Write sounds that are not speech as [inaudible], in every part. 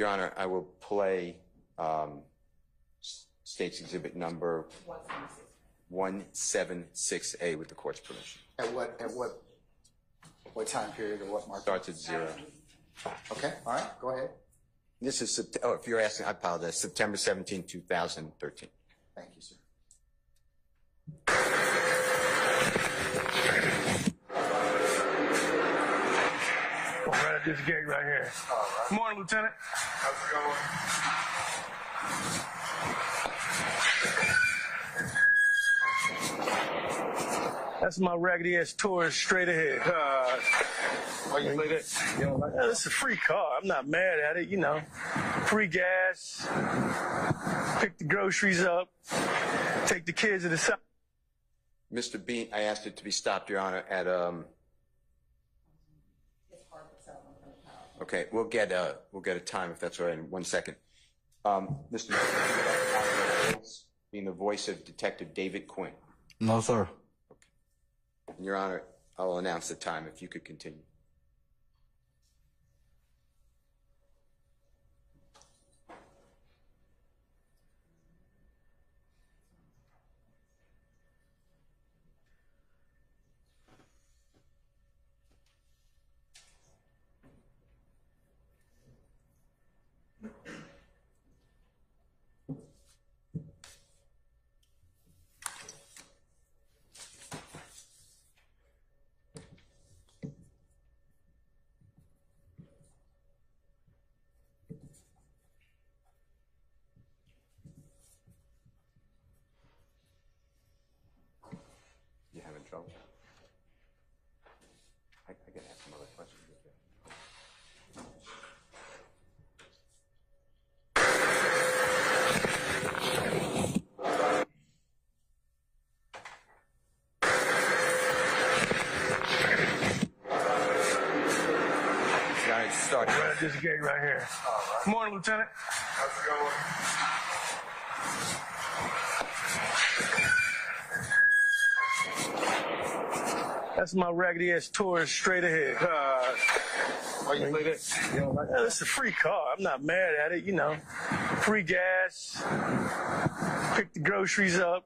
Your Honor, I will play um, State's Exhibit Number 176A with the court's permission. At what, at what, what time period or what mark? Starts at zero. Okay, all right, go ahead. This is, Sept- oh, if you're asking, I apologize, September 17, 2013. Thank you, sir. Right at this gate right here. Good morning, Lieutenant. How's it going? That's my raggedy ass tourist straight ahead. Uh, why you play that? You don't like Yeah, this is a free car. I'm not mad at it, you know. Free gas, pick the groceries up, take the kids to the side. Mr. Bean, I asked it to be stopped, Your Honor, at, um, okay, we'll get a, we'll get a time if that's all right in one second. Um, Mr. Mayor, being the voice of Detective David Quinn. No, sir. Your Honor, I'll announce the time if you could continue. You having trouble? I, I can ask some other questions. if you- Your Honor, start. Right at this gate right here. Good morning, Lieutenant. How's it going? That's my raggedy ass tourist straight ahead. Uh, why you play that? You like is a free car. I'm not mad at it, you know. Free gas, pick the groceries up,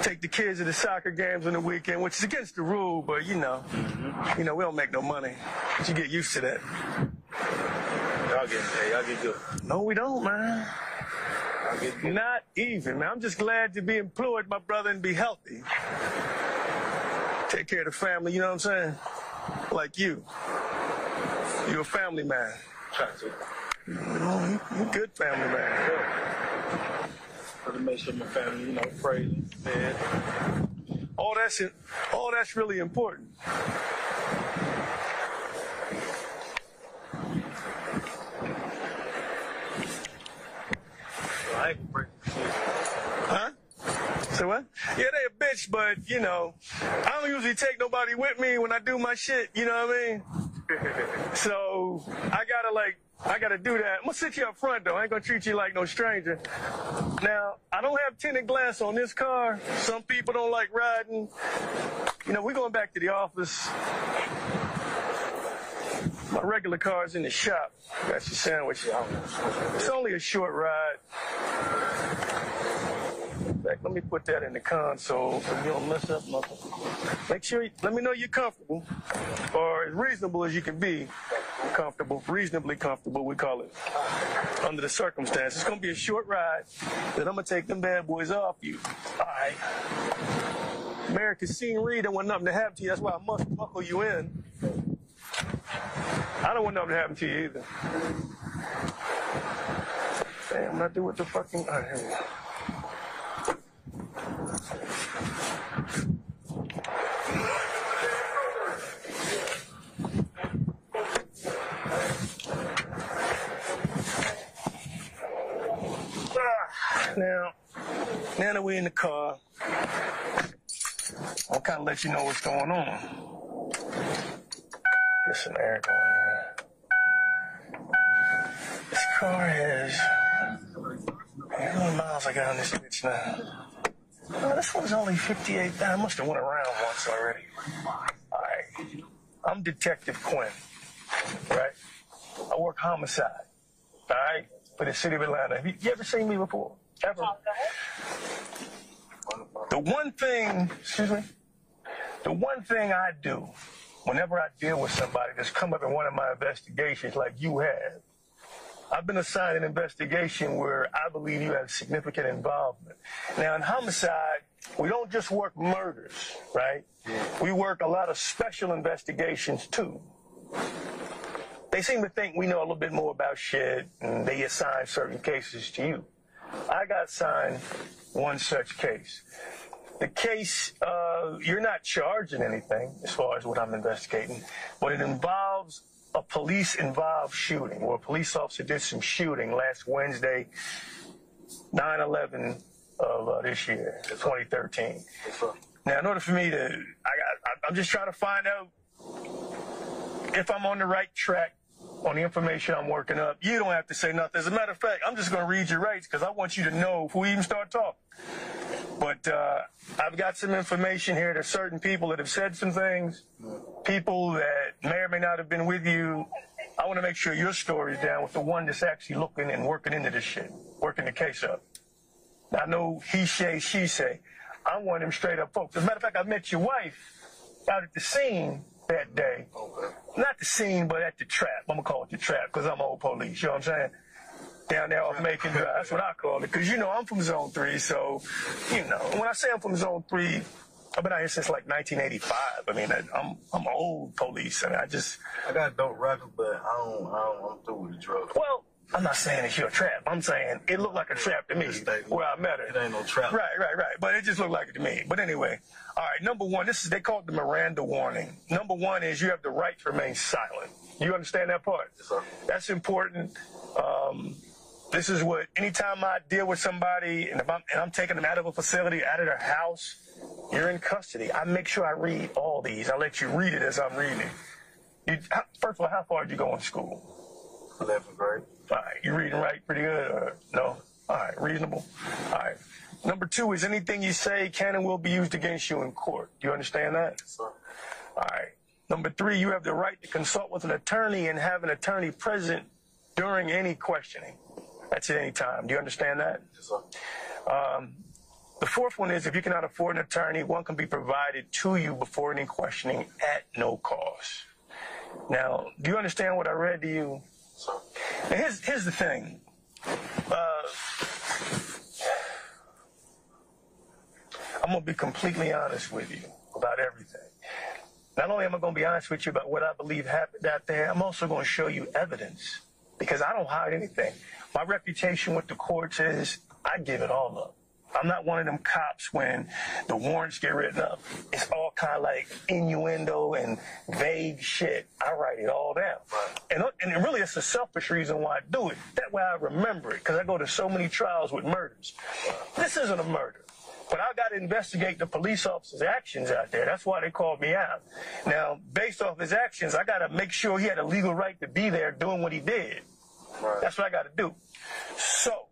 take the kids to the soccer games on the weekend, which is against the rule, but you know, you know, we don't make no money. But you get used to that. Y'all getting paid. Y'all get good. No, we don't, man. Y'all get good. Not even, man. I'm just glad to be employed, my brother, and be healthy. Take care of the family, you know what I'm saying? Like you. You're a family man. Try to. You know, you, you a good family man. Try to make sure my family, you know, prays, fed. All that's all that's really important. I ain't break. Huh? So what? Yeah, they a bitch, but you know, I don't usually take nobody with me when I do my shit. You know what I mean? [laughs] So I gotta like, I gotta do that. I'm gonna sit you up front though. I ain't gonna treat you like no stranger. Now, I don't have tinted glass on this car. Some people don't like riding. You know, we going back to the office. My regular car's in the shop. Got your sandwich. It's only a short ride. In fact, let me put that in the console so you don't mess up nothing. Make sure, you, let me know you're comfortable, or as reasonable as you can be comfortable, reasonably comfortable, we call it, under the circumstances. It's gonna be a short ride, then I'm gonna take them bad boys off you. All right. America's scenery don't want nothing to happen to you, that's why I must buckle you in. I don't want nothing to happen to you either. Damn, not do what the fucking. Right, here Now, now that we're in the car, I'll kind of let you know what's going on. Get some air going here. This car has. How many miles I got on this bitch now? Oh, this one's only 58. I must have went around once already. Alright. I'm Detective Quinn, right? I work homicide. right, for the city of Atlanta. Have you, you ever seen me before? Ever? Oh, the one thing, excuse me, the one thing I do whenever I deal with somebody that's come up in one of my investigations, like you have, I've been assigned an investigation where I believe you have significant involvement. Now, in homicide, we don't just work murders, right? We work a lot of special investigations too. They seem to think we know a little bit more about shit and they assign certain cases to you. I got assigned one such case. The case, uh, you're not charged in anything as far as what I'm investigating, but it involves a police involved shooting where a police officer did some shooting last Wednesday, 9 11 of uh, this year, 2013. Now, in order for me to, I I'm just trying to find out if I'm on the right track on the information I'm working up. You don't have to say nothing. As a matter of fact, I'm just going to read your rights because I want you to know before we even start talking. But uh, I've got some information here. There's certain people that have said some things, people that may or may not have been with you. I want to make sure your story's down with the one that's actually looking and working into this shit, working the case up. I know he say, she say. I want him straight up folks. As a matter of fact, I met your wife out at the scene that day. Not the scene, but at the trap. I'm gonna call it the trap because I'm old police. You know what I'm saying? Down there off Macon Drive. That's what I call it. Because you know I'm from Zone Three, so you know when I say I'm from Zone Three, I've been out here since like 1985. I mean, I, I'm I'm old police. I mean, I just I got dope record, but I don't, I don't, I'm through with the drugs. well. I'm not saying it's your trap. I'm saying it looked like a trap to me where I met her. It ain't no trap. Right, right, right. But it just looked like it to me. But anyway, all right. Number one, this is they call it the Miranda warning. Number one is you have the right to remain silent. You understand that part? Yes, sir. That's important. Um, this is what anytime I deal with somebody and if I'm and I'm taking them out of a facility, out of their house, you're in custody. I make sure I read all these. I let you read it as I'm reading. You, how, first of all, how far did you go in school? 11th grade. All right, you reading right pretty good? Or no? All right, reasonable. All right. Number two is anything you say can and will be used against you in court. Do you understand that? Yes, sir. All right. Number three, you have the right to consult with an attorney and have an attorney present during any questioning. That's at any time. Do you understand that? Yes, sir. Um, the fourth one is if you cannot afford an attorney, one can be provided to you before any questioning at no cost. Now, do you understand what I read to you? Sir. Now, here's, here's the thing. Uh, I'm going to be completely honest with you about everything. Not only am I going to be honest with you about what I believe happened out there, I'm also going to show you evidence because I don't hide anything. My reputation with the courts is I give it all up. I'm not one of them cops when the warrants get written up. It's all kind of like innuendo and vague shit. I write it all down. And, and really, it's a selfish reason why I do it. That way I remember it because I go to so many trials with murders. This isn't a murder. But I got to investigate the police officer's actions out there. That's why they called me out. Now, based off his actions, I got to make sure he had a legal right to be there doing what he did. Right. That's what I got to do. So,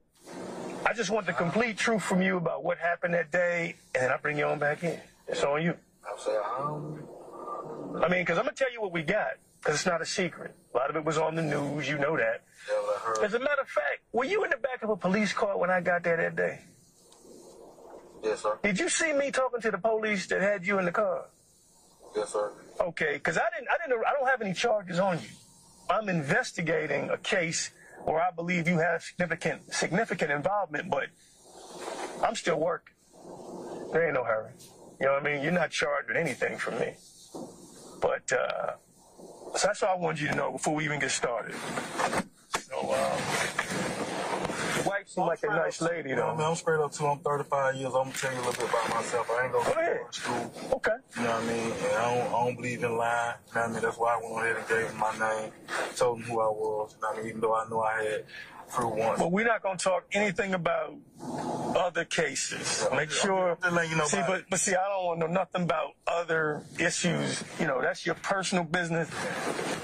I just want the complete truth from you about what happened that day, and then I bring you on back in. It's on you. I'm saying, I I mean, because I'm gonna tell you what we got, because it's not a secret. A lot of it was on the news. You know that. yeah, what I heard. As a matter of fact, were you in the back of a police car when I got there that day? Yes, sir. Did you see me talking to the police that had you in the car? Yes, sir. Okay, because I didn't, I didn't, I don't have any charges on you. I'm investigating a case where I believe you have significant, significant involvement, but I'm still working. There ain't no hurry. You know what I mean? You're not charged with anything from me. But uh, so that's all I wanted you to know before we even get started. So, um, your like a nice lady, You know, I am straight up too. I'm 35 years. I'm gonna tell you a little bit about myself. I ain't go Go to school. Okay. You know what I mean? And I don't, I don't believe in lying. You know what I mean? That's why I went ahead and gave him my name, told him who I was. You know what I mean? Even though I knew I had through once. But we're not going to talk anything about other cases. Make sure. I'm just letting you know see, but but see, I don't want to know nothing about other issues. You know, that's your personal business,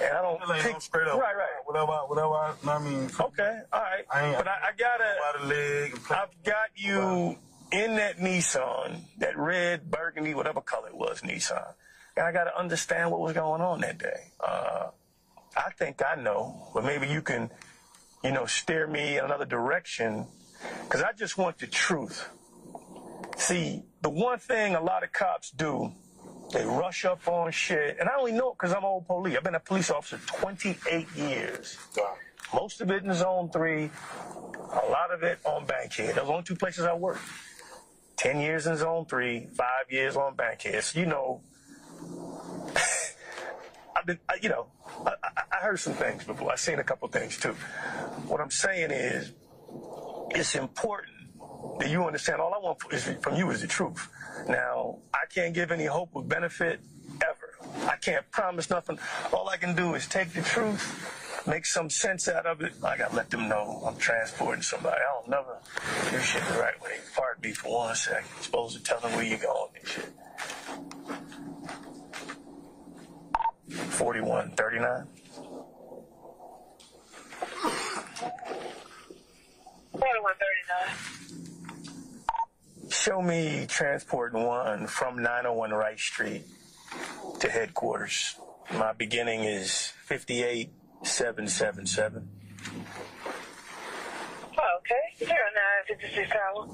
and I don't. Pick- straight up. Right, right. Whatever, I- whatever. I, you know what I mean? Okay, all right. I but I, I gotta. Leg. I've got you in that Nissan, that red, burgundy, whatever color it was, Nissan. And I got to understand what was going on that day. Uh, I think I know, but maybe you can you know, steer me in another direction because I just want the truth. See, the one thing a lot of cops do, they rush up on shit, and I only know it because I'm old police. I've been a police officer 28 years. Most of it in Zone 3, a lot of it on Bankhead. Those are the only two places I worked. 10 years in Zone 3, five years on Bankhead. So, you know, I've been, I, you know, I, I, heard some things before. I've seen a couple things too. What I'm saying is, it's important that you understand. All I want from you is the truth. Now, I can't give any hope or benefit ever. I can't promise nothing. All I can do is take the truth, make some sense out of it. I gotta let them know I'm transporting somebody. I don't never do shit the right way. Pardon me for one second. supposed to tell them where you're going and shit. 41, 39. Forty-one thirty-nine. Show me transport one from 901 Rice Street to headquarters. My beginning is 58777. Oh, okay. Zero nine fifty-six hour.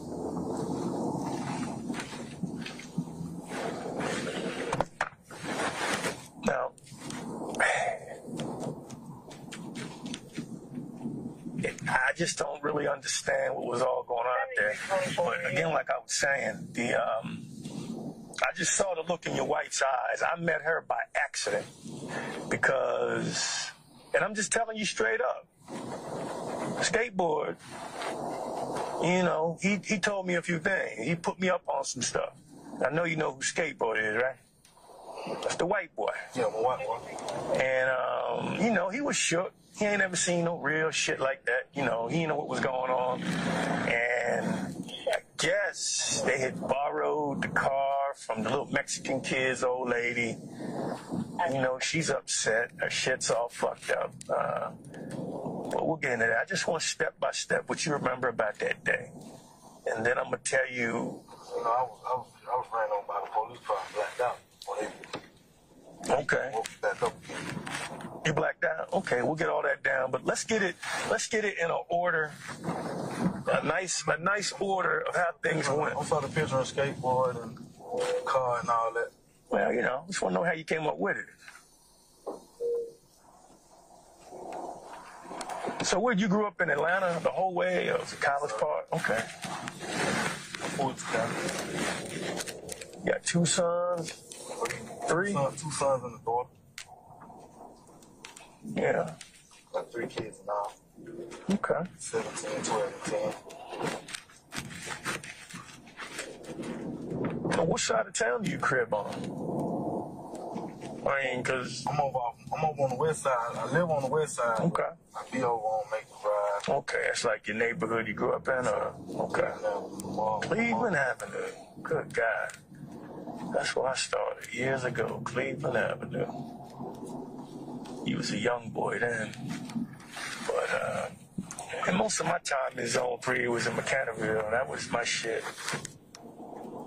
Now, I just don't really understand what was all going on out there. But again, like I was saying, the um, I just saw the look in your wife's eyes. I met her by accident because, and I'm just telling you straight up, skateboard. You know, he he told me a few things. He put me up on some stuff. I know you know who skateboard is, right? That's the white boy. Yeah, the white what? And, um, you know, he was shook. He ain't never seen no real shit like that. You know, he didn't know what was going on. And I guess they had borrowed the car from the little Mexican kid's old lady. You know, she's upset. Her shit's all fucked up. Uh, but we'll get into that. I just want step by step what you remember about that day. And then I'm going to tell you, You know, I was, I was, I was ran over by the police car blacked out. Okay. woke me back up again. You blacked out? Okay, we'll get all that down. But let's get it let's get it in an order. A nice a nice order of how things went. I saw the picture on skateboard and car and all that. Well, you know, just wanna know how you came up with it. So where you grew up in Atlanta the whole way or College Park? Okay. You got two sons, three? Son, two sons and a daughter. Yeah. Got three kids now. Okay. 17, 12, and 10. So what side of town do you crib on? I mean, cause I'm over, I'm over on the west side. I live on the west side. Okay. I be over on Macon Drive. okay, it's like your neighborhood you grew up in or okay. Cleveland Avenue. Good God. That's where I started years ago. Cleveland Avenue. You was a young boy then. But, uh, and most of my time in Zone 3 was in Mechanicsville. That was my shit.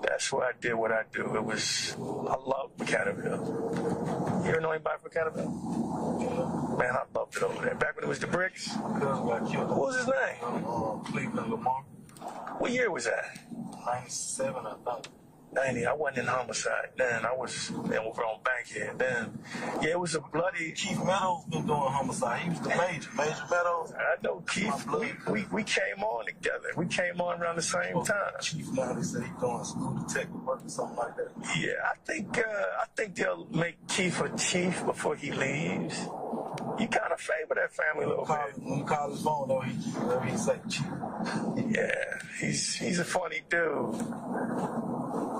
That's where I did what I do. It was, I love Mechanicsville. You ever know anybody from Mechanicsville? Man, I loved it over there. Back when it was the bricks. cousin got killed. What was his name? Um, Cleveland Lamar. What year was that? 97, I think. 90. I wasn't in homicide then. I was then over on Bankhead then. Yeah, it was a bloody. Keith Meadows been doing homicide. He was the major. Major Meadows. I know Keith. We, we, we came on together. We came on around the same time. Chief now they say he's doing school detective work or something like that. Yeah, I think uh, I think they'll make Keith a chief before he leaves. You kind of favor that family a little Call, bit. when you call his phone though, he, whatever he say, chief. Yeah, he's he's a funny dude.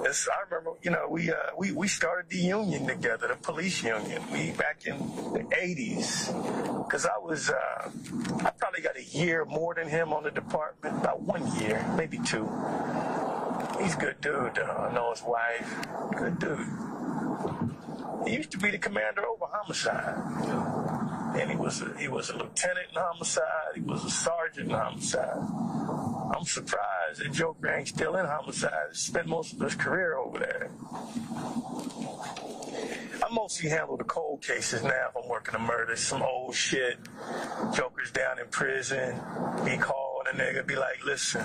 It's, I remember, you know, we uh, we we started the union together, the police union. We back in the '80s, because I was uh, I probably got a year more than him on the department, about one year, maybe two. He's a good dude. Though. I know his wife, good dude. He used to be the commander over homicide. And he was a, he was a lieutenant in homicide. He was a sergeant in homicide. I'm surprised that Joker ain't still in homicide. Spent most of his career over there. I'm mostly handle the cold cases now if I'm working a murder. Some old shit. Jokers down in prison. Be calling a nigga, be like, listen.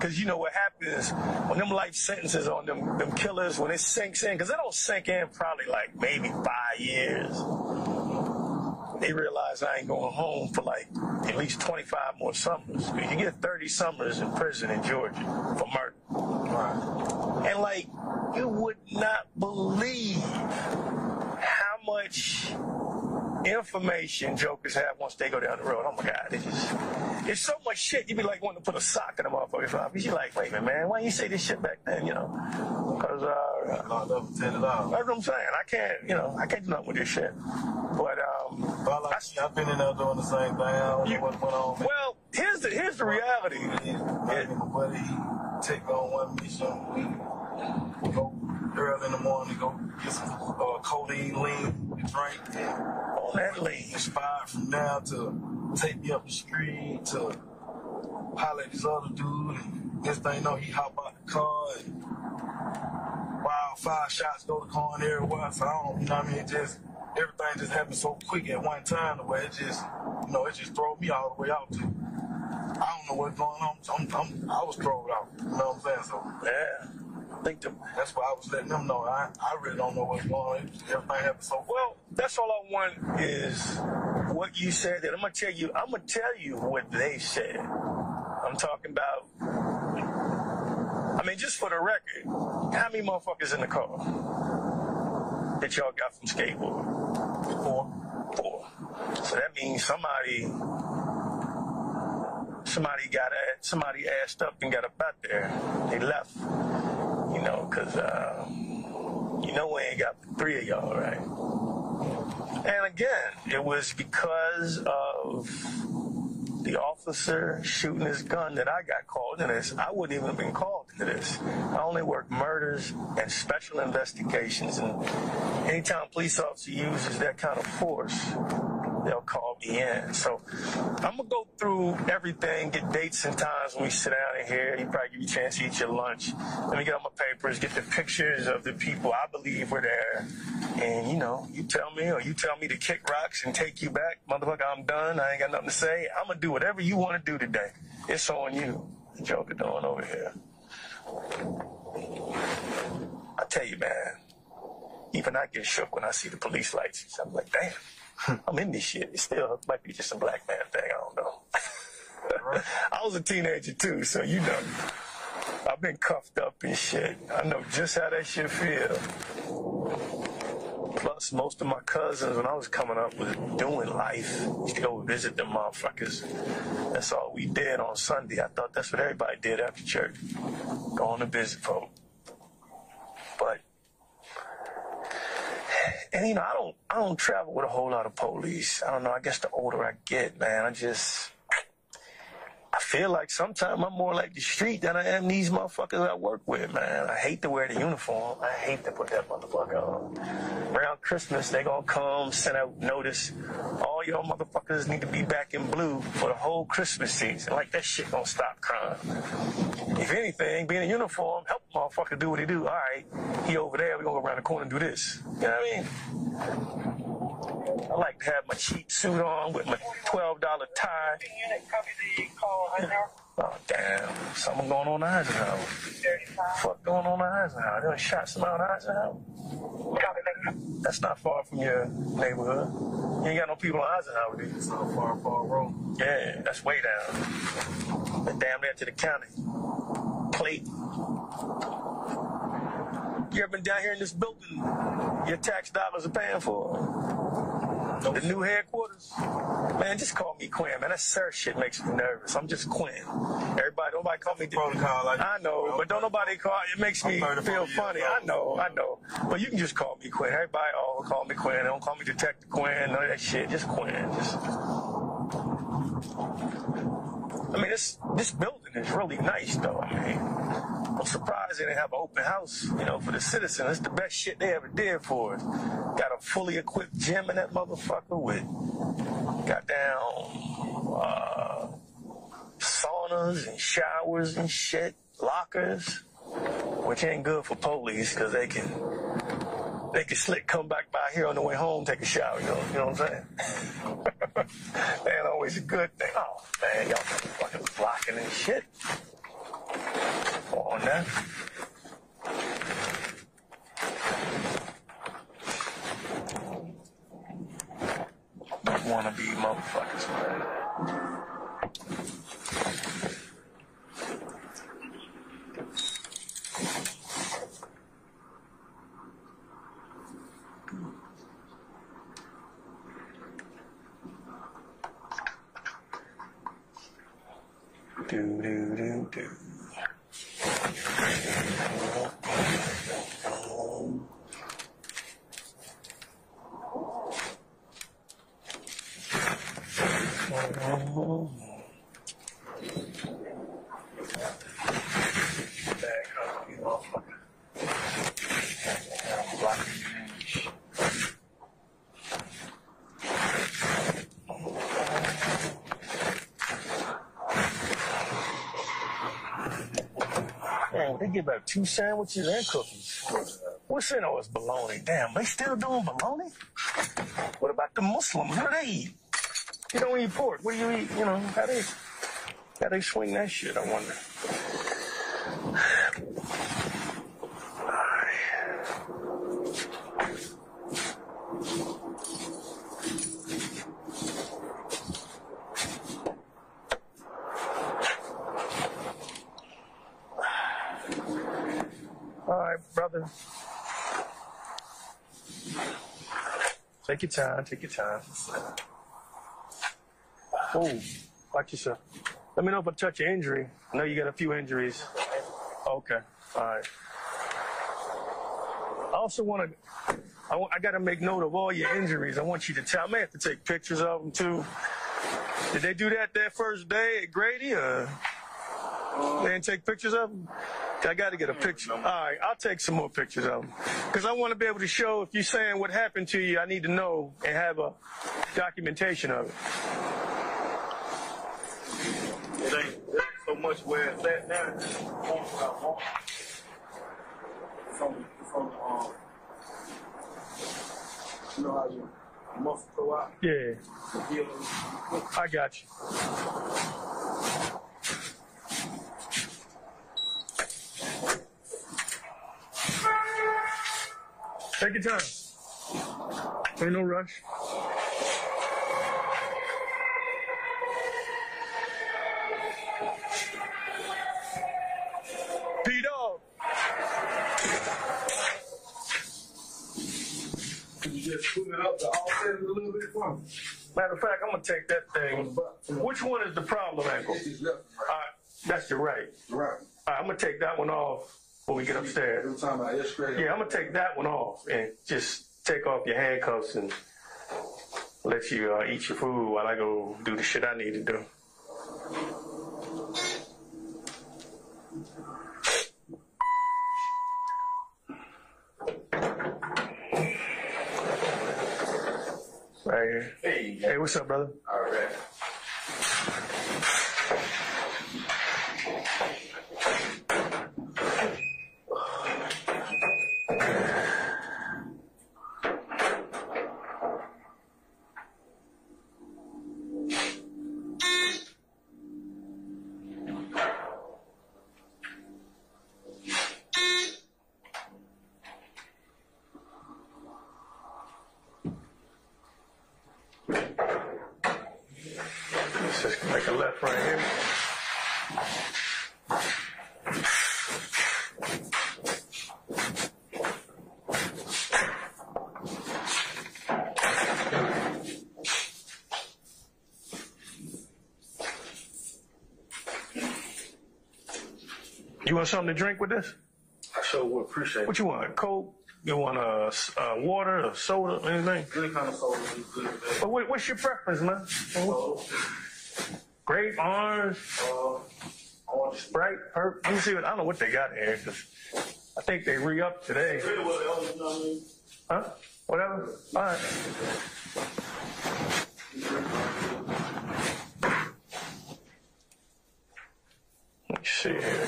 Cause you know what happens when them life sentences on them them killers, when it sinks in, cause it don't sink in probably like maybe five years. They realize I ain't going home for like at least 25 more summers. You get 30 summers in prison in Georgia for murder. Right. And like, you would not believe how much information jokers have once they go down the road. Oh my God, it's just, it's so much shit. You'd be like wanting to put a sock in a motherfucker's mouth. You like, wait a minute, man, why you say this shit back then, you know? Cause, uh, Locked up for ten dollars. that's what I'm saying. I can't, you know, I can't do nothing with this shit. But, um, But like, I've been in there doing the same thing. I don't know You- what went on. well, here's the, here's the reality. Me and my buddy, take on one mission. We go early in the morning, go get some uh, codeine lean, drink, and On that lean. inspired from now to take me up the street to holler at this other dude. And this thing, you know, he hop out the car and wow, five shots go to car and everywhere. So I don't, you know what I mean? Just everything just happened so quick at one time, the way it just, you know, it just throw me all the way out to. I don't know what's going on. So I'm, I'm, I was thrown out. You know what I'm saying? So Yeah. I think the, that's why I was letting them know. I, I really don't know what's going on. Everything happened so well. Well, that's all I want is what you said. That I'm gonna tell you. I'm gonna tell you what they said. I'm talking about. I mean, just for the record, how many motherfuckers in the car that y'all got from skateboard? Four. Four. So that means somebody. Somebody got somebody assed up and got up out there. They left, you know, because uh, you know we ain't got three of y'all, right? And again, it was because of the officer shooting his gun that I got called into this. I wouldn't even have been called into this. I only work murders and special investigations. And anytime police officer uses that kind of force, they'll call me in. So I'm gonna go through everything, get dates and times when we sit down in here. You probably give you a chance to eat your lunch. Let me get all my papers, get the pictures of the people I believe were there. And you know, you tell me or you tell me to kick rocks and take you back. Motherfucker, I'm done. I ain't got nothing to say. I'm gonna do whatever you wanna do today. It's on you. Joker doing over here. I tell you, man, even I get shook when I see the police lights. I'm like, damn, [laughs] I'm in this shit. It still might be just a black man thing. I don't know. [laughs] I was a teenager too, so you know. I've been cuffed up and shit. I know just how that shit feel. Plus, most of my cousins, when I was coming up, was doing life. Used to go visit them motherfuckers. That's all we did on Sunday. I thought that's what everybody did after church. Going to visit folk. But and you know, I don't I don't travel with a whole lot of police. I don't know, I guess the older I get, man, I just feel like sometimes I'm more like the street than I am these motherfuckers I work with, man. I hate to wear the uniform. I hate to put that motherfucker on. Around Christmas, they gonna come, send out notice. All y'all motherfuckers need to be back in blue for the whole Christmas season. Like that shit gonna stop crime. If anything, being in uniform, help motherfucker do what he do. All right, he over there, we gonna go around the corner and do this. You know what I mean? I like to have my cheap suit on with my $12 tie. Unit copy the call right now. Oh, damn. Something going on in Eisenhower. 35. Fuck going on in Eisenhower? They done shot somebody in Eisenhower? Copy that. That's not far from your neighborhood. You ain't got no people in Eisenhower, do you? It's not far, far road. Yeah, that's way down. But damn near to the county. Plate. You ever been down here in this building your tax dollars are paying for? The new headquarters? Man, just call me Quinn, man. That sir shit makes me nervous. I'm just Quinn. Everybody, nobody call me. Protocol, like- I know, but don't nobody call. It makes me feel funny. I know, I know. But you can just call me Quinn. Everybody, oh, call me Quinn. Don't call me Detective Quinn. None of that shit. Just Quinn. Just. I mean, this this building is really nice, though. I mean, I'm surprised they didn't have an open house, you know, for the citizens. It's the best shit they ever did for us. Got a fully equipped gym in that motherfucker with goddamn uh, saunas and showers and shit, lockers, which ain't good for police because they can they can slick come back by here on the way home, take a shower. You know, you know what I'm saying? [laughs] ain't always a good thing. Oh man, y'all fucking blocking and shit. On now. Wanna be motherfuckers, man. They give out two sandwiches and cookies. What's in all this bologna? Damn, they still doing bologna? What about the Muslims? What do they eat? You don't eat pork. What do you eat? You know, how they how they swing that shit, I wonder. All right, brother. Take your time, take your time. Oh, watch yourself. Let me know if I touch your injury. I know you got a few injuries. Okay, all right. I also want to, I, got to make note of all your injuries. I want you to tell. I may have to take pictures of them too. Did they do that that first day at Grady? Or they didn't take pictures of them? I got to get a picture. All right, I'll take some more pictures of them because I want to be able to show if you're saying what happened to you. I need to know and have a documentation of it. It ain't, it ain't so much where it's at now. From, from, um, you know how you muscle go out, Yeah. I got you. Take your time. Ain't no rush. P Dog. You just put it up to offset it a little bit from Matter of fact, I'm gonna take that thing. Which one is the problem left All right, that's your right. right. All right, I'm gonna take that one off when we get upstairs. Every time I x-ray. Yeah, I'm gonna take that one off and just take off your handcuffs and let you uh, eat your food while I go do the shit I need to do. Right here. Hey, Hey, what's up, brother? all right. Let's just make a left right here. You want something to drink with this? I sure would appreciate it. What you want? Coke? You want a, uh, water, a soda, anything? Any kind of soda is good. Uh, But what, what's your preference, man? Grape, orange, uh, to Sprite, Perk. Let me see what I don't know what they got here I think they re up today. really what else, you know what I mean? Huh? Whatever. All right. Let me see here.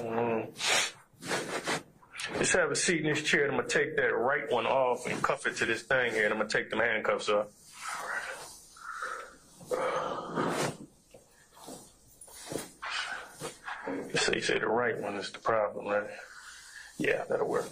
Mm. Just have a seat in this chair, and I'm gonna take that right one off and cuff it to this thing here, and I'm gonna take them handcuffs off. So you say the right one is the problem, right? Yeah, that'll work.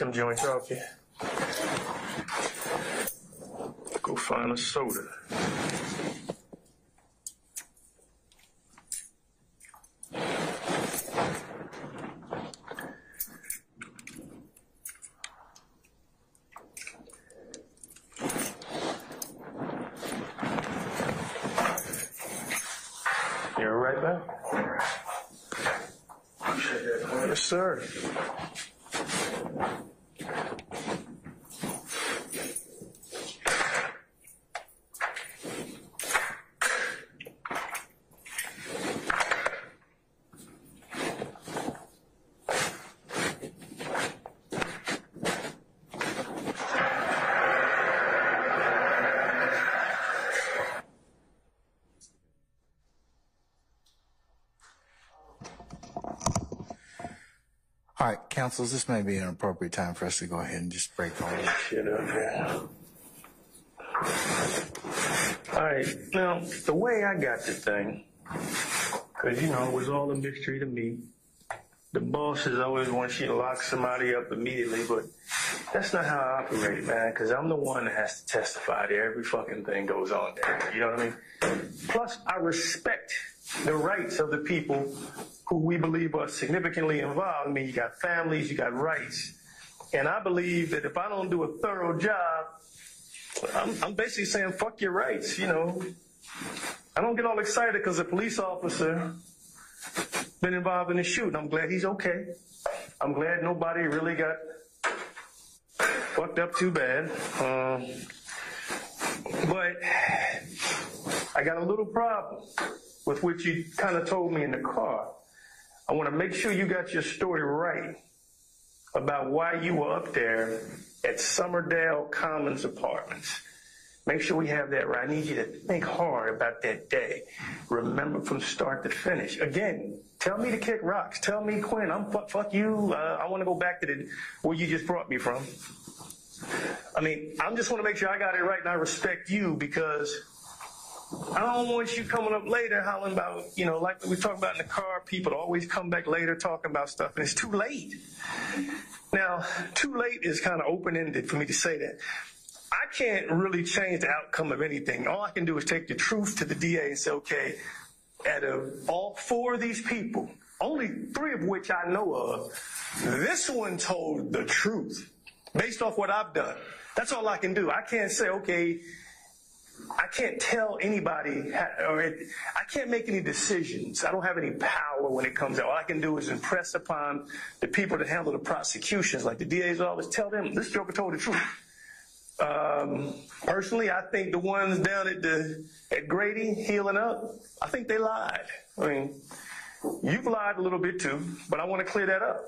Around. Let me get them joints off here. Go find a soda. You're right back? Yes, sir. All right, councils, this may be an appropriate time for us to go ahead and just break all this. Shit up here. All right, now the way I got the thing, because you know it was all a mystery to me. The boss is always want you to lock somebody up immediately, but that's not how I operate, man. Because I'm the one that has to testify to every fucking thing goes on there. You know what I mean? Plus, I respect the rights of the people who we believe are significantly involved. I mean, you got families, you got rights. And I believe that if I don't do a thorough job, I'm, I'm basically saying, fuck your rights, you know. I don't get all excited because a police officer been involved in the shooting. I'm glad he's okay. I'm glad nobody really got fucked up too bad. Um, but I got a little problem with what you kind of told me in the car. I want to make sure you got your story right about why you were up there at Summerdale Commons Apartments. Make sure we have that right. I need you to think hard about that day. Remember from start to finish. Again, tell me to kick rocks. Tell me, Quinn, I'm fuck, fuck you. Uh, I want to go back to the where you just brought me from. I mean, I'm just want to make sure I got it right and I respect you because I don't want you coming up later hollering about, you know, like we talk about in the car, people always come back later talking about stuff and it's too late. Now, too late is kind of open ended for me to say that. I can't really change the outcome of anything. All I can do is take the truth to the DA and say, okay, out of all four of these people, only three of which I know of, this one told the truth based off what I've done. That's all I can do. I can't say, okay, I can't tell anybody, or it, I can't make any decisions. I don't have any power when it comes out. All I can do is impress upon the people that handle the prosecutions, like the DA's office, tell them this joker told the truth. Um, personally, I think the ones down at the at Grady healing up, I think they lied. I mean, you've lied a little bit too, but I want to clear that up.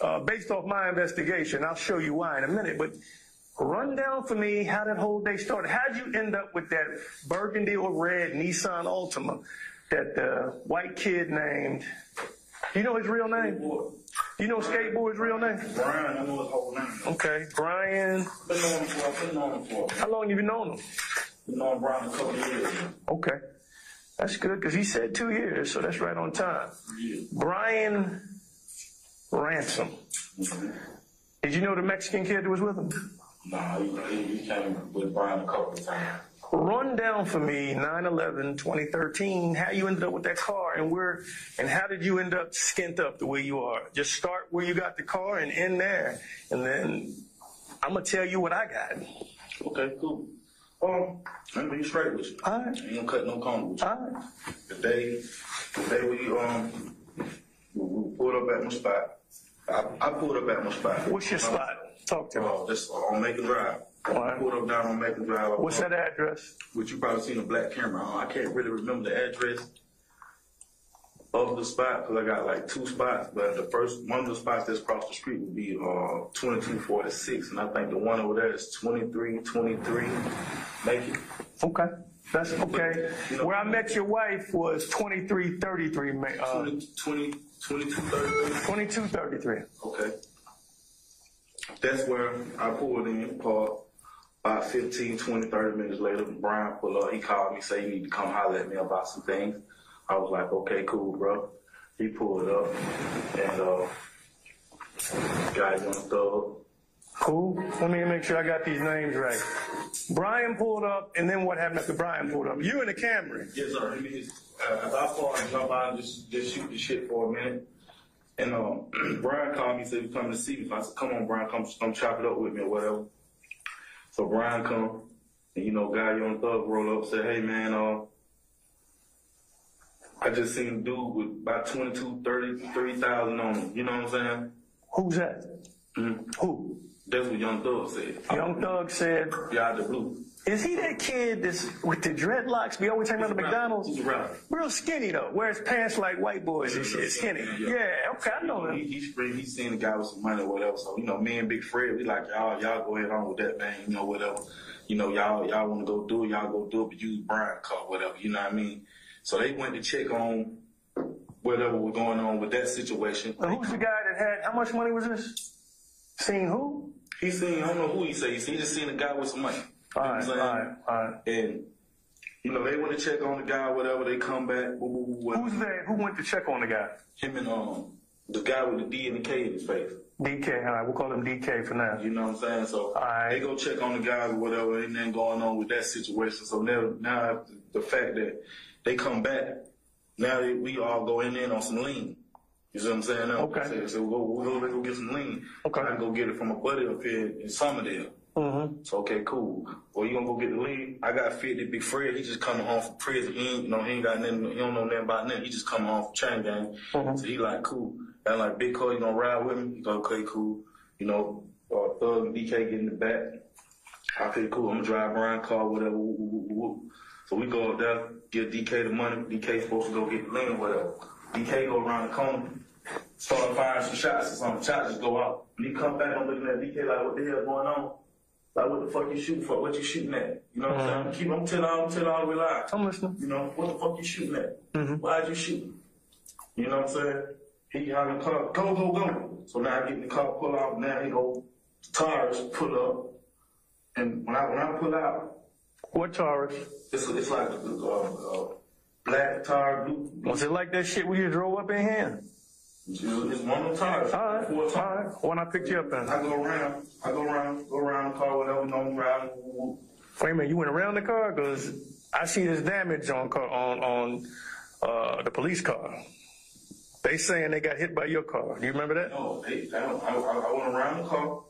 Uh, based off my investigation, I'll show you why in a minute. But run down for me how that whole day started. How'd you end up with that burgundy or red Nissan Altima that the white kid named? You know his real name? Do you know Skateboard's real name? Brian, I know his whole name. Okay, Brian. Been knowing him for, been knowing him for, How long have you knowing him? been knowing Brian a couple years. Okay. That's good because he said two years, so that's right on time. Brian Ransom. Mm-hmm. Did you know the Mexican kid that was with him? Nah, he, came with Brian a couple of times. Run down for me 9-11, 2013, how you ended up with that car and where, and how did you end up skint up the way you are? Just start where you got the car and end there. And then I'm gonna tell you what I got. Okay, cool. Um, let me be straight with you. All right. I ain't gonna cut no corner with you. All right. The day, the day we um we, we pulled up at my spot. I, I pulled up at my spot. What's your spot? Talk to me. Oh, that's on Macon Drive. Right. pulled up down on Macon Drive. What's that address? Which you probably seen a black camera on. I can't really remember the address of the spot because I got like two spots. But the first one of the spots that's across the street would be uh 2246, and I think the one over there is 2323. Make it. Okay. That's okay. Where I met your wife was 2333, ma- uh, 20, 20, 2233. 2233. Okay. That's where I pulled in, parked. About 15, 20, 30 minutes later, Brian pulled up. He called me, say, you need to come holler at me about some things. I was like, okay, cool, bro. He pulled up, and uh, guy on thug. Cool. Let me make sure I got these names right. Brian pulled up, and then what happened after Brian pulled up? You and the Camry. Yes, sir. He means, uh, as I saw him jump out and just, just shoot the shit for a minute. And um, [clears throat] Brian called me, said he coming to see me. So I said, come on, Brian, come, come chop it up with me or whatever. So Brian come, and you know, guy on thug roll up, said, hey man, uh, I just seen a dude with about 22, 33,000 on him. You know what I'm saying? Who's that? Mhm. Who? That's what Young Thug said. Young Thug said, Yeah, out the blue. Is he that kid that's with the dreadlocks We always hanging about the McDonald's? He's. Real skinny though, wears pants like white boys and shit. Skinny. Yeah, okay, I know him. he screamed, he seen the guy with some money or whatever. So, you know, me and Big Fred, we like, y'all, y'all go ahead on with that, man. You know, whatever. You know, y'all, y'all want to go do it, y'all go do it, but use Brian car, whatever. You know what I mean? So they went to check on whatever was going on with that situation. Who's the guy that had, how much money was this? Seen who? He seen, I don't know who he said, he seen- he just seen a guy with some money. All You know right, what all right, all right. And, you know, they went to check on the guy, whatever, they come back, woo, woo, woo. Who's that? Who went to check on the guy? him and, um, the guy with the D and the K in his face. DK, all right, we'll call him DK for now. You know what I'm saying? So they go check on the guys or whatever, ain't nothing going on with that situation. So now, now the fact that they come back, now they, we all go in there on some lean. You see what I'm saying? Now, Okay. So, so we'll go, we'll go, let's go get some lean. Okay. I go get it from a buddy up here in Summerdale. Mm-hmm. So okay, cool. Well, you gonna go get the lead? I got 50 Big Fred. He just coming home from prison. He ain't, you know, he ain't got nothing. He don't know nothing about nothing. He just coming home from chain gang. So he like cool. And like Big Cole, you gonna ride with me? He go okay, cool. You know, uh, Thug and DK get in the back. Okay, cool. I'm gonna drive around, car, whatever. Woo, woo, woo. So we go up there, give DK the money. DK supposed to go get the lean, or whatever. DK go around the corner, start firing some shots or something. Shots just go out. When he come back, I'm looking at DK like, what the hell going on? Like, what the fuck you shooting for? What you shooting at? You know what I'm saying? Keep, I'm telling all, I'm telling all the way live. I'm listening. You know, what the fuck you shooting at? Why'd you shoot? You know what I'm saying? He got in the car, go, go, go. So now I get in the car, pull out, now he go, tires pull up. And when I, when I pull out, What Taurus? it's, it's like, uh, uh, black tire, blue, blue. Was it like that shit we just drove up in here? It's it's one the tires. All right, Four all tires. right. When I picked you up in. I go around, I go around, go around the car, whatever, no, I'm riding. woo, woo. Wait a minute, you went around the car? Because I see this damage on car, on, on, uh, the police car. They saying they got hit by your car. Do you remember that? No, hey, I, don't- I, I I went around the car.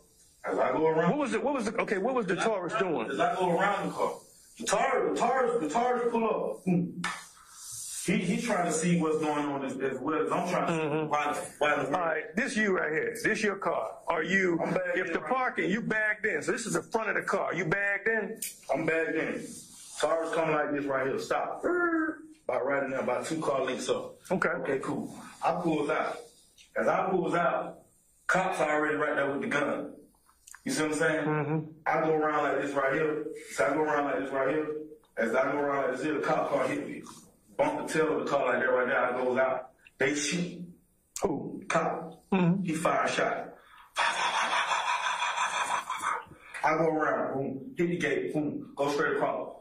As I go around, What was it, what was the, okay, what was the Taurus doing? As I go around the car, the Taurus, the Taurus, the Taurus pull up. He he trying to see what's going on as, as well as I'm trying to see why the why the All right, this you right here. This your car. Are you, if the right parking, you bagged in. So this is the front of the car. You bagged in? I'm bagged in. Taurus come like this right here. Stop. About right there, about two car links up. Okay. Okay, cool. I pulls out. As I pulls out, cops already right there with the gun. You see what I'm saying? Mm-hmm. I go around like this right here. So I go around like this right here. As I go around like this here, the cop car hit me. Bump the tail of the car like that right there. I goes out. They shoot. Who? Cop. Mm-hmm. He fire a shot. I go around, boom, hit the gate, boom, go straight across.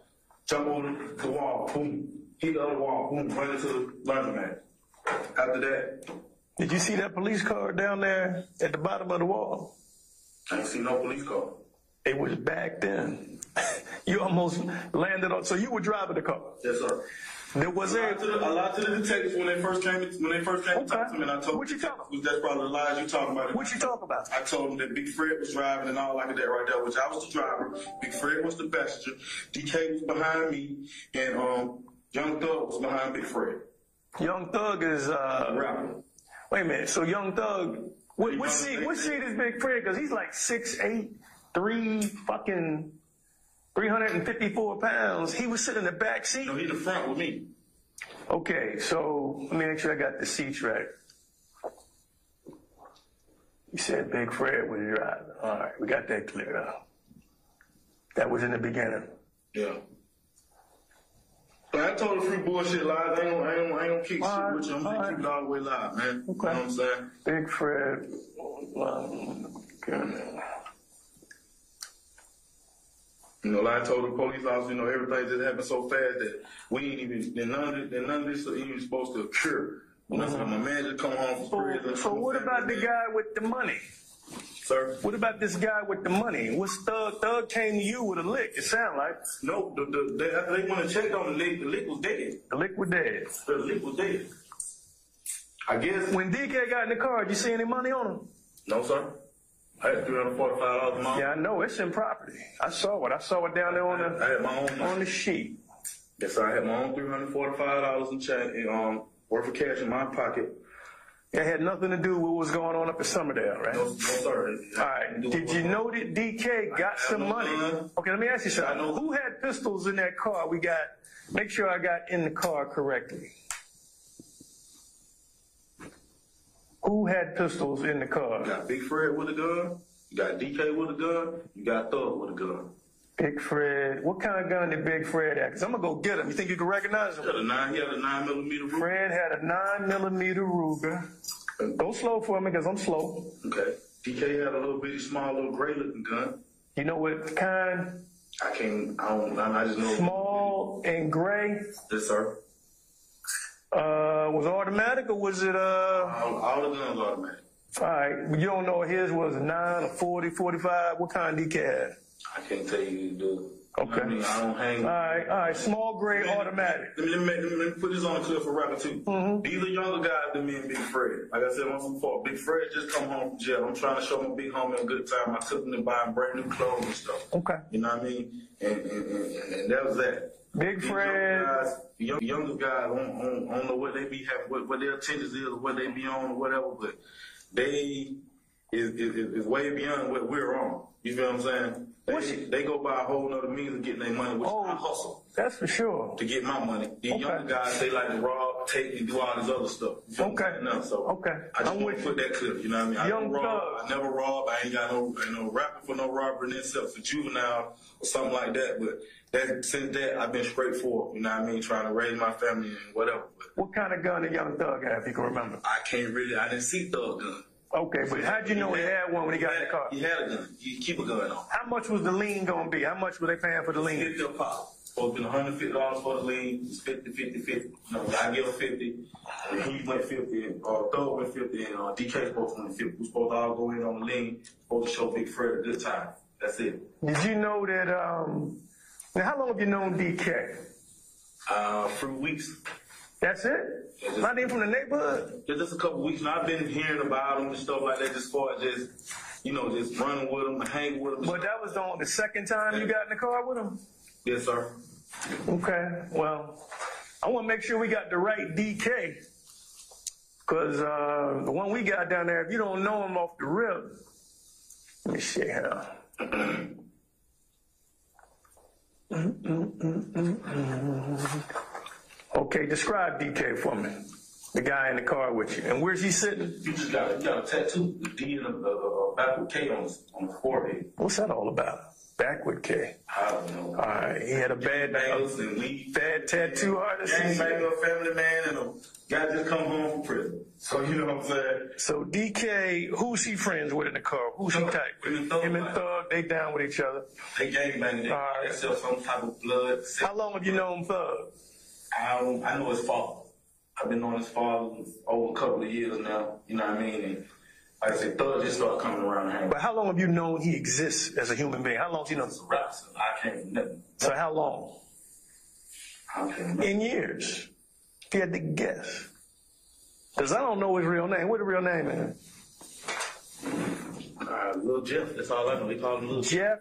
Jump on the wall, boom, hit the other wall, boom, run into the laundromat. After that, Did you see that police car down there at the bottom of the wall? I ain't see no police car. It was back then. [laughs] you almost landed on, so you were driving the car. Yes, sir. There was A lot, to the, a lot to the detectives when they first came when they first came to talk to me, and I told What you them talking that's probably the lies you talking about. what you talk about? I told them that Big Fred was driving and all like that right there, which I was the driver. Big Fred was the passenger. DK was behind me, and um, Young Thug was behind Big Fred. Young Thug is, uh, Rapper. wait a minute, so Young Thug, what, what seat, what seat is Big Fred? Cause he's like six, eight, three fucking, 354 pounds. He was sitting in the back seat. No, he the front with me. Okay, so let me make sure I got the seats right. You said Big Fred was driving. All right, we got that cleared up. That was in the beginning. Yeah. But I told a few bullshit lies. I ain't gonna, I ain't gonna, I ain't gonna kick All shit with you. I'm right, gonna all keep it all the way live, man. You know what I'm saying? Big Fred. Um. You know, like I told the police officer, you know, everything just happened so fast that we ain't even, that none of none of this is even supposed to occur. So my man just come home from prison. So, so what about the guy with the money? Sir? What about this guy with the money? What's Thug? Thug came to you with a lick. It sound like No, the, the, they, after they went and checked on the lick, the lick was dead. the lick was dead. The lick was dead. I guess. When DK got in the car, did you see any money on him? No, sir. I had $345 a month. Yeah, I know it's in property. I saw it. I saw it down there on I the had my own on the sheet. Yes, sir. I had my own three hundred forty-five dollars in change, um, worth of cash in my pocket. It had nothing to do with what was going on up at Summerdale, right? No, no sir. All right. Did you know that DK got some money? Okay, let me ask you something. Who had pistols in that car? We got. Make sure I got in the car correctly. Who had pistols in the car? You got Big Fred with a gun. You got DK with a gun. You got Thug with a gun. Big Fred. What kind of gun did Big Fred have? Cause I'm gonna go get him. You think you can recognize him? He had a nine. He had a nine millimeter. Ruger. Fred had a nine millimeter Ruger. Go slow for me, cause I'm slow. Okay. DK had a little bitty, small, little gray looking gun. You know what kind? I can't. I don't. I just know. Small and gray. Yes, sir. Uh, was automatic or was it uh? All, all the guns automatic. All right, you don't know his was a nine, a 40, 45. What kind DK had? I can't tell you, dude. Okay. I mean, I don't hang. All right, all right, small gray automatic. Let me, let me, let me, put this on the clip for rapper too. Mm-hmm. These are younger guys than me and Big Fred. Like I said once before, Big Fred just come home from jail. I'm trying to show my big homie a good time. I took him to buy him brand new clothes and stuff. Okay. You know what I mean? And, and, and, and that was that. Big Fred. Younger guys, younger guys, I don't, I don't, I don't know what they be having, what, what their attentions is, or what they be on, or whatever, but they is, is, is way beyond what we're on. You feel what I'm saying? They, they go by a whole nother means of getting their money, which Oh. I hustle That's for sure. to get my money. These Okay. younger guys, they like to rob, take, and do all this other stuff. You feel what I'm Okay. Now, so Okay. I just I'm want to put that clip. You know what I mean? I Young rob. Thug. I never rob. I ain't got no, ain't no rapping for no robbery except for juvenile or something like that. But that since that, I've been straight straightforward. You know what I mean? Trying to raise my family and whatever. But What kind of gun did Young Thug have, if you can remember? I can't really. I didn't see Thug gun. Okay, but how'd you know he had one when he got in the car? He had a gun. You keep a gun on. How much was the lean gonna be? How much were they paying for the lean? 50 a pop. Supposed to be $150 for the lean. It's 50, 50, 50. No, I give him 50. And he went 50. And, uh, Thug went 50. And uh, DK supposed to win 50. We supposed to all go in on the lean. Supposed to show Big Fred a good time. That's it. Did you know that? Um, now, how long have you known DK? Uh, for weeks. That's it. Not even from the neighborhood. Yeah, just a couple weeks now. I've been hearing about him and stuff like that. Just for just, you know, just running with him and hanging with him. But that was on the second time you got in the car with him. yes, sir. Okay. Well, I want to make sure we got the right DK. Cause uh, the one we got down there, if you don't know him off the rip, let me see here. Okay, describe DK for me. The guy in the car with you. And where's he sitting? You just got, got a tattoo, the D and a, a, a backward K on his, on his forehead. What's that all about? Backward K. I don't know. All right, he had a bad, and weed. bad tattoo artist. Gangbanger, family man, and a guy just come home from prison. So you know what I'm saying? So DK, who's he friends with in the car? Who's he type? Him and Thug. Him and Thug, they down with each other. They gangbanging. They, All right. they sell some type of blood. How long have you known Thug? I, don't, I know his father. I've been knowing his father over a couple of years now. You know what I mean? And I said, Thug just started coming around hanging. But how long have you known he exists as a human being? How long have you known? Raps. I can't nothing. So how long? In years. If you had to guess. Because I don't know his real name. What the real name is? Uh, Lil Jeff, that's all I know. They call him Lil Jeff.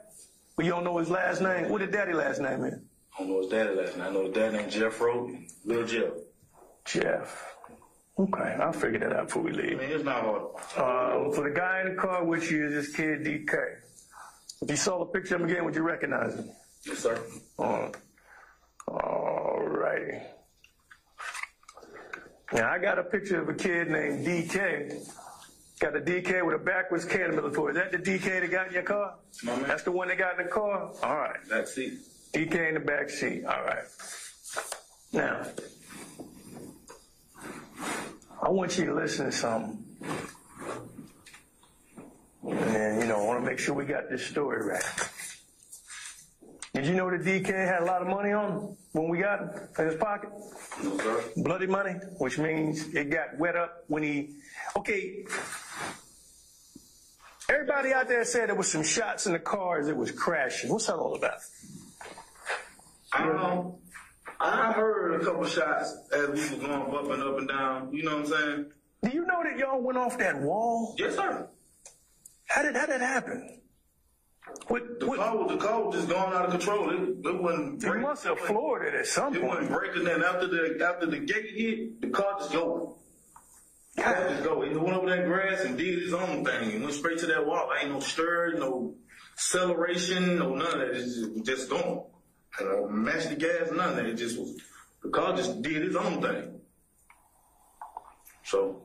But you don't know his last name. What did daddy last name is? I don't know his daddy last name. I know his dad named Jeff Rogan. Lil Jeff. Jeff. Okay, I'll figure that out before we I leave. mean, it's not hard. Uh, for the guy in the car with you is this kid DK. If you saw the picture of him again, would you recognize him? Yes, sir. Uh, all righty. Now I got a picture of a kid named DK. Got a DK with a backwards K in the middle for. Is that the DK that got in your car? My man. That's the one that got in the car? All right. That's it. DK in the back seat. All right. Now, I want you to listen to something. And, you know, I want to make sure we got this story right. Did you know that DK had a lot of money on him when we got him in his pocket? No, sir. Bloody money, which means it got wet up when he. Okay. Everybody out there said there was some shots in the car as it was crashing. What's that all about? Um, I heard a couple shots as we were going up and up and down. You know what I'm saying? Do you know that y'all went off that wall? Yes, sir. How did how did that happen? What, The what, car, the car was just going out of control. It, it wasn't. break- must have floored it at some It wasn't breaking. Then after the after the gate hit, the car just go. The car just go. He went over that grass and did his own thing. He went straight to that wall. Ain't no stir, no acceleration, no none of that. It just, it just going. Uh, matched the gas, that. It just was. The car just did its own thing. So.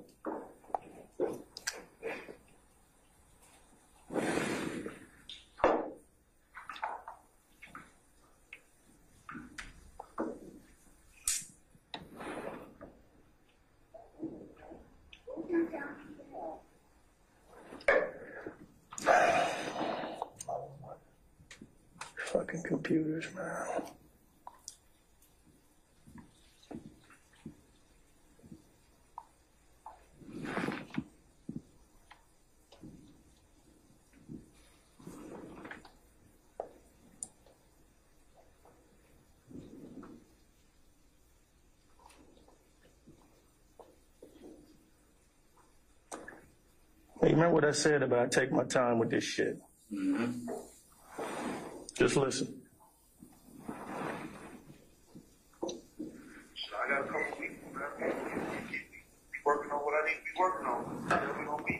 Fucking computers, man. Hey, you remember what I said about take my time with this shit? Mm-hmm. Just listen. So I got a couple weeks, man. Keep be working on what I need to be working on. Then we gonna be.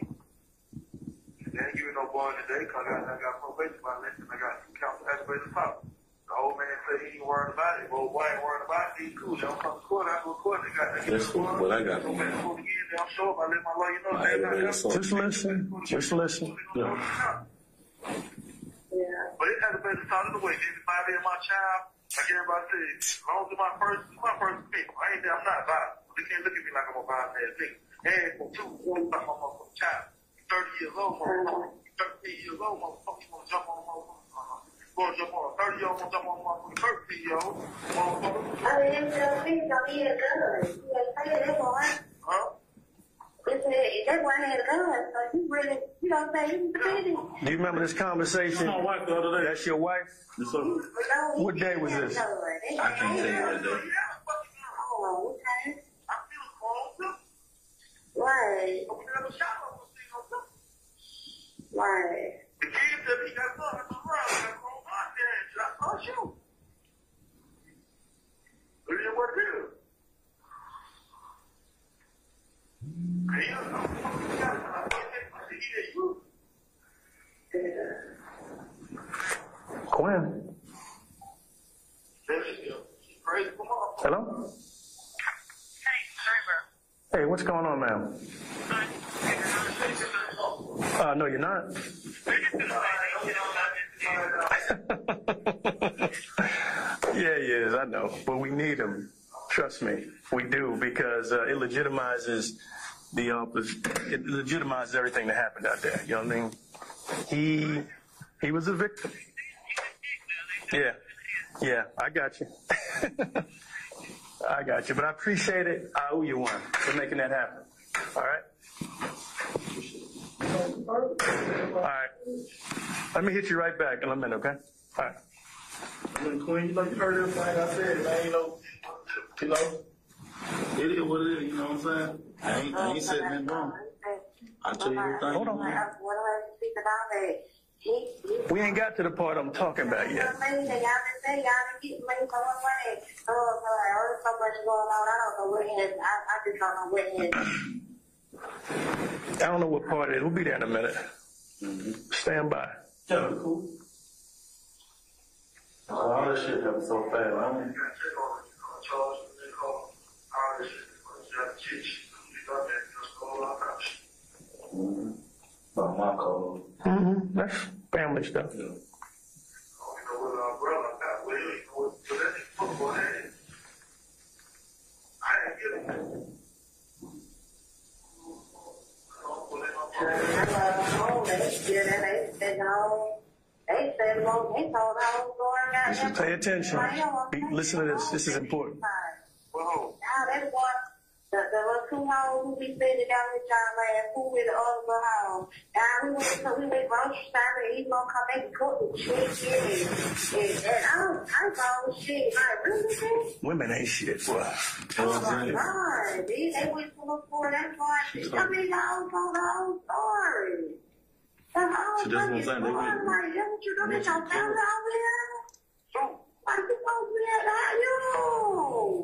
They ain't giving no bond today, cause I got, I got probation violation. I got council aggravated assault. The old man said he ain't worried about it. Well, why ain't worried about it? He cool. They don't come to court. I go to court. They got. They That's what- what I got Go on back to there. court again. They don't show up. I let my lawyer know. They aggravated not assault. Just listen. Just listen. Yeah. But it hasn't been decided away. Anybody in my child, like everybody said, as long as my first, my first pick. I ain't, I'm not violent. They can't look at me like I'm a violent ass nigga. And for two, I'm a motherfucking child. 30 years old, motherfucker. 13 years old, motherfucker. You wanna jump on a motherfucker? Uh-huh. You wanna jump on a 30 year old, wanna jump on a motherfucking 13 year old, motherfucker? I mean, it's just me, so he had a gun. Had to say that boy. Huh? They that boy had a gun, so he really, you know what I'm saying? He was. Do you remember this conversation? My wife the other day. That's your wife? Yes, sir. What day was this? I can't tell you what day. Oh, okay. I feel wrong, too. Right, But we never shot him. We see no proof. right. The kid said he got something to run. He Come. Hello? Hey, Hey, what's going on, ma'am? Uh, no, you're not. [laughs] yeah, he is. I know, but we need him. Trust me, we do because uh, it legitimizes the uh, it legitimizes everything that happened out there. You know what I mean? He he was a victim. Yeah, yeah, I got you. [laughs] I got you, but I appreciate it. I owe you one for making that happen. All right. All right. Let me hit you right back in a minute, okay? All right. Quinn, you know, you heard everything I said, you know, it is what it is. You know what I'm saying? I ain't, I ain't said nothing wrong. I tell you everything. Hold on. What do I speak about it? He, he, We ain't got to the part I'm talking about you know yet. what I mean? Y'all been saying y'all been getting money from one way. Oh, so I heard so much going on. I don't know what has, I, I just don't know what has. I don't know what part it is. We'll be there in a minute. Mm-hmm. Stand by. Yeah, cool. All this shit happened so fast. Code. Mm-hmm. That's family stuff. Listen, pay attention. Be- listen to this. This is important. Well, Now that's one. The, the little two hoes who be sitting down with y'all last, who with the other little hoes. Now we went, so we went grocery shopping, he gonna come back and cook the chicken and, and, and I was, I thought, shit, like, really, man? Women ain't shit, boy. Oh my God, these they went to look for that part. I mean, the whole told the whole story. The whole So that's what I'm saying, they went- like, that's what you gonna get your family over here? so, Like, you supposed to be at the house, you.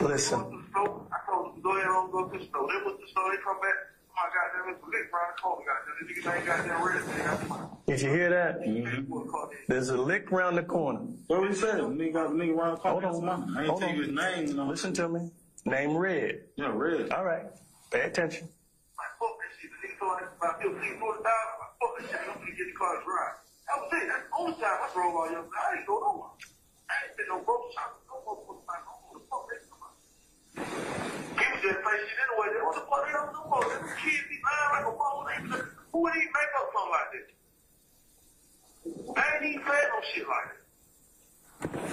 Listen. go to the store. I told them to go ahead and go to the store. They went to the store, they come back. My goddamn, it's a lick around the corner, goddamn. The niggas ain't goddamn ready. They got my Did you hear that? Facebook called in. There's a lick round the corner. What he said? Nigga got nigga around the Hold on. I ain't Hold tell on. you his name. You know. Listen to me. Name Red. Yeah, red. All right. Pay attention. Like, fuck that shit. The nigga told us about fifteen, twenty thousand. Like, fuck that shit. I'm gonna get the car to drive. Was it. That's the only time I drove all young. I ain't go nowhere. I ain't been no grocery shop. No the fuck that somebody. He was just playing shit anyway. They what the fuck they don't know for? Them kids be lying like a phone. Who would even make up something like this? I ain't even said no shit like that.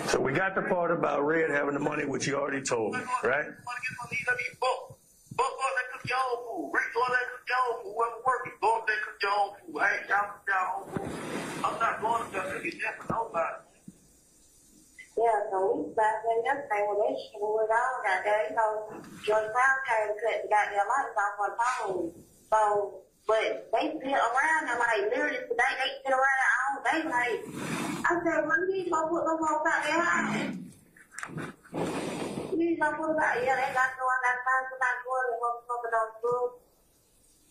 So we got the part about Red having the money, which you already told me, right? Buck, Buck, go cook your own food. Rick, go cook your own food. Y'all cook your own food. I'm not going up there to get that for nobody. Yeah, so we back there yesterday when that shit was all got there. You know, George came to cut the goddamn lights off on phone. So, but they sit around and like literally today they sit around all day like, I said, well, you need to go put them folks out there. You need to go put them out Yeah, they got to go out that find somebody for them motherfucker don't school. That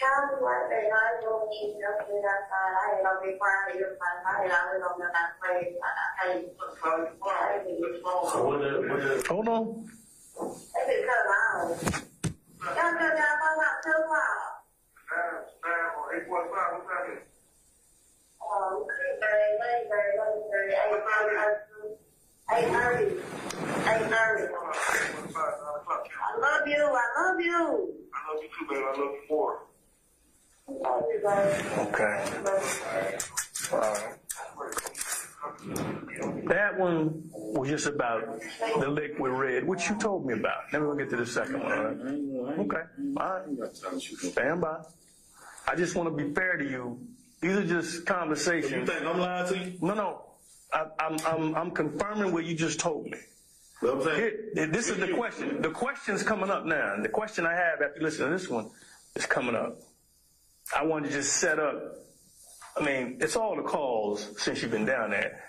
what is left? Child like that, I gonna eat nothing outside. I ain't gonna be crying your. I ain't always gonna be that place. I ain't I ain't get So what the what the Hold on. Um. I love you. I love you. I love you too, baby. I love you more. I love you, baby. Okay. All right. That one was just about the liquid Red, which you told me about. Then we'll get to the second one. All right? I ain't, I ain't, Okay. All right. I ain't got to. Stand by. I just want to be fair to you. These are just You conversations. think I'm lying to you? No, no. I, I'm, I'm, I'm confirming what you just told me. What I'm saying? Here, this is the question. The question's coming up now. And the question I have after listening to this one is coming up. I wanted to just set up. I mean, it's all the calls since you've been down there.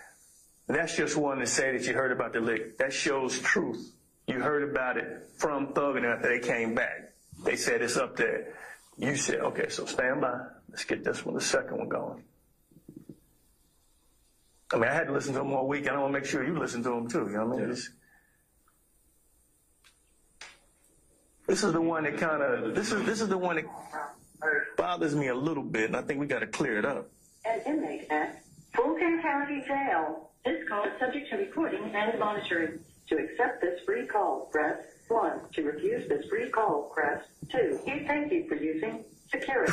That's just one to say that you heard about the lick. That shows truth. You heard about it from Thug and after they came back. They said it's up there. You said, okay, so stand by. Let's get this one, the second one going. I mean, I had to listen to them all week, and I want to make sure you listen to them too. You know what I mean? It's- This is the one that kind of this is this is the one that bothers me a little bit, and I think we got to clear it up. An inmate at Fulton County Jail. This call is subject to recording and monitoring. To accept this free call, press 1. To refuse this free call, press 2. We thank you for using Securus.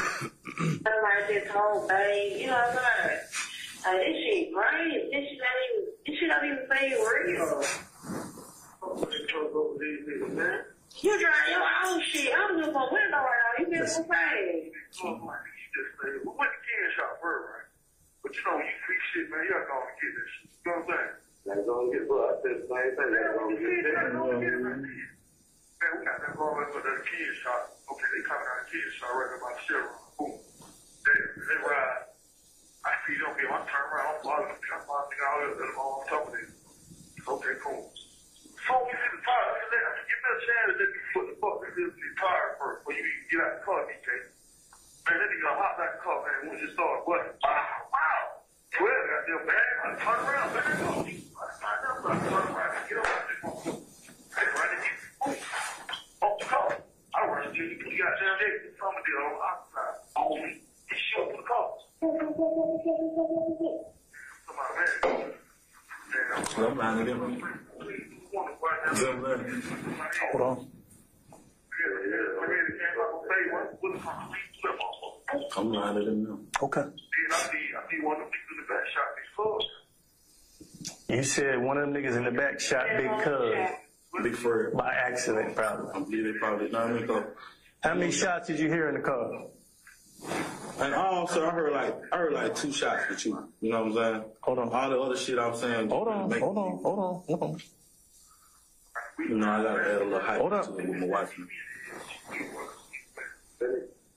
Somebody just told babe, you know what I'm saying? Uh, this shit great. This shit not even, this shit not even say real. You trying your own shit. I'm just gonna window right now. You get what I'm saying? Man, we went to shop first, right? But you know, you free shit, man, you gotta get this shit. You know what I'm saying? That's gonna get bro. I said the same thing. That's gonna get Man, that. we got that going for the kid shop. Okay, they coming out of the kid shop right about the Chevron. Boom. They, they ride. I see them be on turn around, I'm following them, I'm following all of them on top of it. Okay, cool. So we see the tire, I said, I said, a chance to let me put the fuck in the tire first before you get out the car, DK. Man, that nigga hop back in the car, man, when you start button. Wow, wow. Well, got their bag, I turn around, man. I turn around, I turn around, get up out there. Hey, right in here. Boom. Off the car. I to you, you got down there, somebody did on the outside. Oh, on me. He shot to the car. Come on, man. Man, I'm lying to them. Hold on. I'm lying to them now. Okay. You said one of them niggas in the back shot Big Cuz Big Fred. by accident, probably. I believe they probably not me go. How many shots did you hear in the car? And oh, also, I heard like I heard like two shots with you. You know what I'm saying? Hold on. All the other shit I'm saying. Hold on, hold on, hold on, hold on. You know, I gotta add a little hype Hold up. to it with my wife. Hey,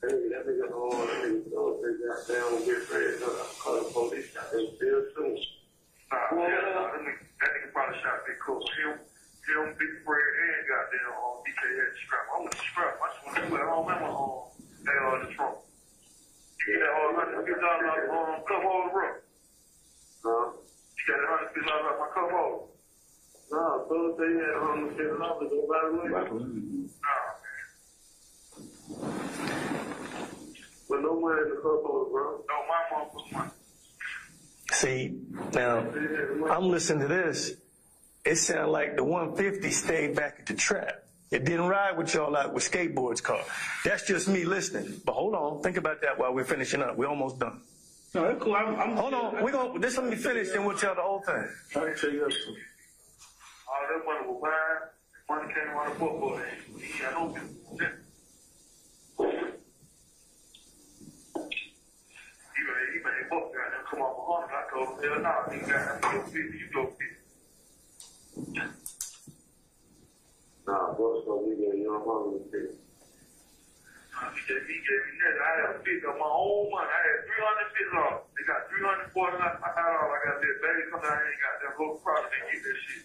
that nigga, oh, that nigga, oh, they got down with Fred. uh, Call the police. They still soon. Nah, yeah, that nigga, that nigga probably shot Big Cool. Him, him, Big Fred, on DK had strap. I want strap. I just want to put it on them on they are the trunk. You get that hundred fifty dollars on cup holder, bro. Huh? You got that hundred fifty dollars off my cup holder. Nah, so they had a hundred fifty dollars. Go buy the Like, way. Nah, But no money in the cup bro. no, my mom. See, now I'm listening to this. It sounded like the 150 stayed back at the trap. It didn't ride with y'all out with skateboards car. That's just me listening. But hold on, think about that while we're finishing up. We're almost done. No, that's cool. I'm, I'm Hold on, we're gonna just let me finish and we'll tell the whole thing. I can tell you that too. All that money was mine. Money came out of football. He had no. He made, he made book down there come off a hundred. I told him, hell no, he got to go fifty, you go fifty. Nah, bro, so we get young hundred fifty. Uh, He gave, he gave me that. I had a fifty on my own money. I had three hundred fifty dollars. They got three hundred forty nine dollars. I got that baby come down here and got that local product and get that shit.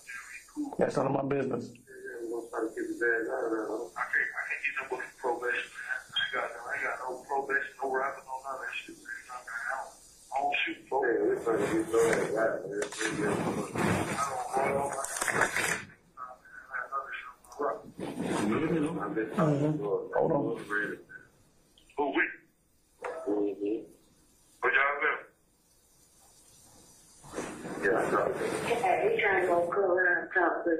That's none of my business. Yeah, I'm gonna try to get the bag out of there. huh? I can't, I can't get no fucking probation, man. I got, I got no probation, no rapping, no none of that shit, man. You know what I mean? I don't, I don't shoot folks. Hey, we're trying to get your ass out of there. Yeah, yeah. I don't, I don't, I got, I have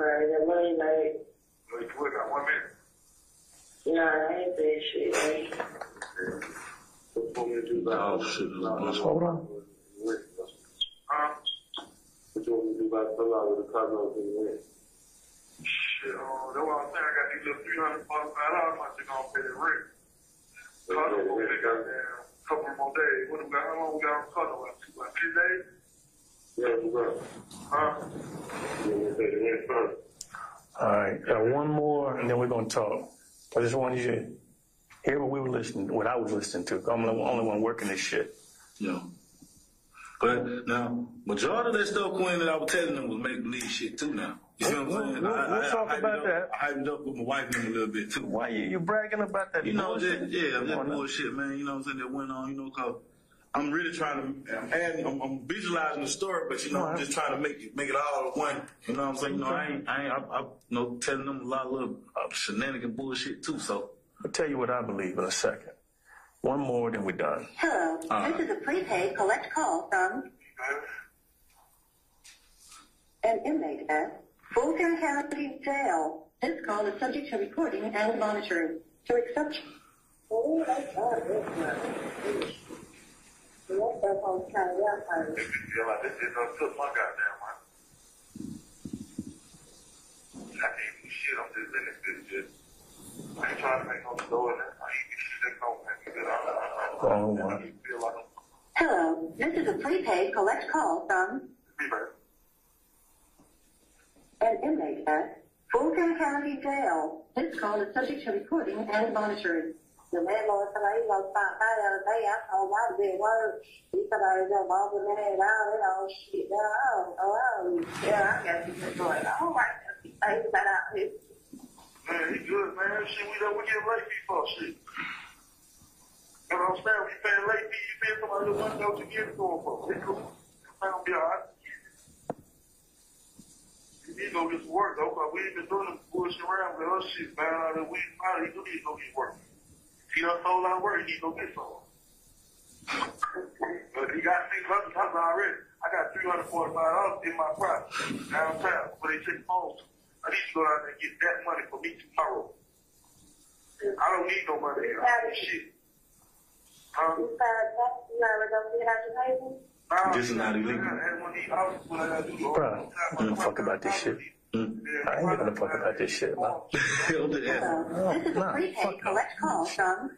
Yeah. crazy. Money like, Wait, wait, got one minute. nah, I ain't saying shit, man. What you want me to do about Oh, shit, let's Hold on. Huh? What you want me to do about fill out with the Cosmos in the rent? Shit, uh, that's what I'm saying. I got these little three hundred forty-five dollars. I'm just gonna pay the rent. Cause I'm gonna pay goddamn couple more days. What do we got? How long we got on Cutler? What, two, what, three days? Huh? You want me to pay the rent first? All right, got one more, and then we're gonna talk. I just wanted you to hear what we were listening, what I was listening to. I'm the only one working this shit. Yeah. But now, majority of that stuff, Quinn, that I was telling them was make believe shit too. Now, you see what I'm saying? we'll- I, we'll I, talk I hyped about it that. I hyped it up with my wife them a little bit too. Why you, you bragging about that? You know, bullshit? just, yeah, that bullshit, man. You know what I'm saying? That went on, you know, cause I'm really trying to, I'm adding, I'm, I'm visualizing the story, but you know, I'm just trying to make it, make it all one. You know what I'm saying? You know, I ain't, I ain't, I, I, you know, telling them a lot of little uh, shenanigan bullshit too. So, I'll tell you what I believe in a second. One more, then we're done. Hello, Uh. this is a prepaid collect call from an inmate at Fulton County Jail. This call is subject to recording and monitoring. To accept Oh, Hello, this is a prepaid collect call from an inmate at Fulton County Jail. This call is subject to recording and monitoring. The landlord said he gonna stop by the other day. I told him I was at work. He I was up all the man all that old shit. I don't know. I don't yeah, I got to going on right. Things about out here. Man, he good, man. Shit, we done, we get late fee for shit. You know what I'm saying? We paying late fee, you paying somebody who wants to know you get it for. It's cool. It's not gonna be alright. You need to go get some work, though, but we ain't been doing this bullshit around with us shit, man. Of we probably do need to go get work. If he done sold out work, he need to go get some. But he got six hundred dollars already. I got three hundred forty-five dollars in my property downtown where they take phones. I need to go down there and get that money for me tomorrow. I don't need no money. I don't need shit. Um, You found that? You already gonna get out your table? nah, This is not illegal. I had one of these houses when I gotta do the- Bruh, I don't fuck about this shit. Mm. I ain't gonna fuck about this shit, man. hell the hell. This is a Nah, fuck prepaid collect call from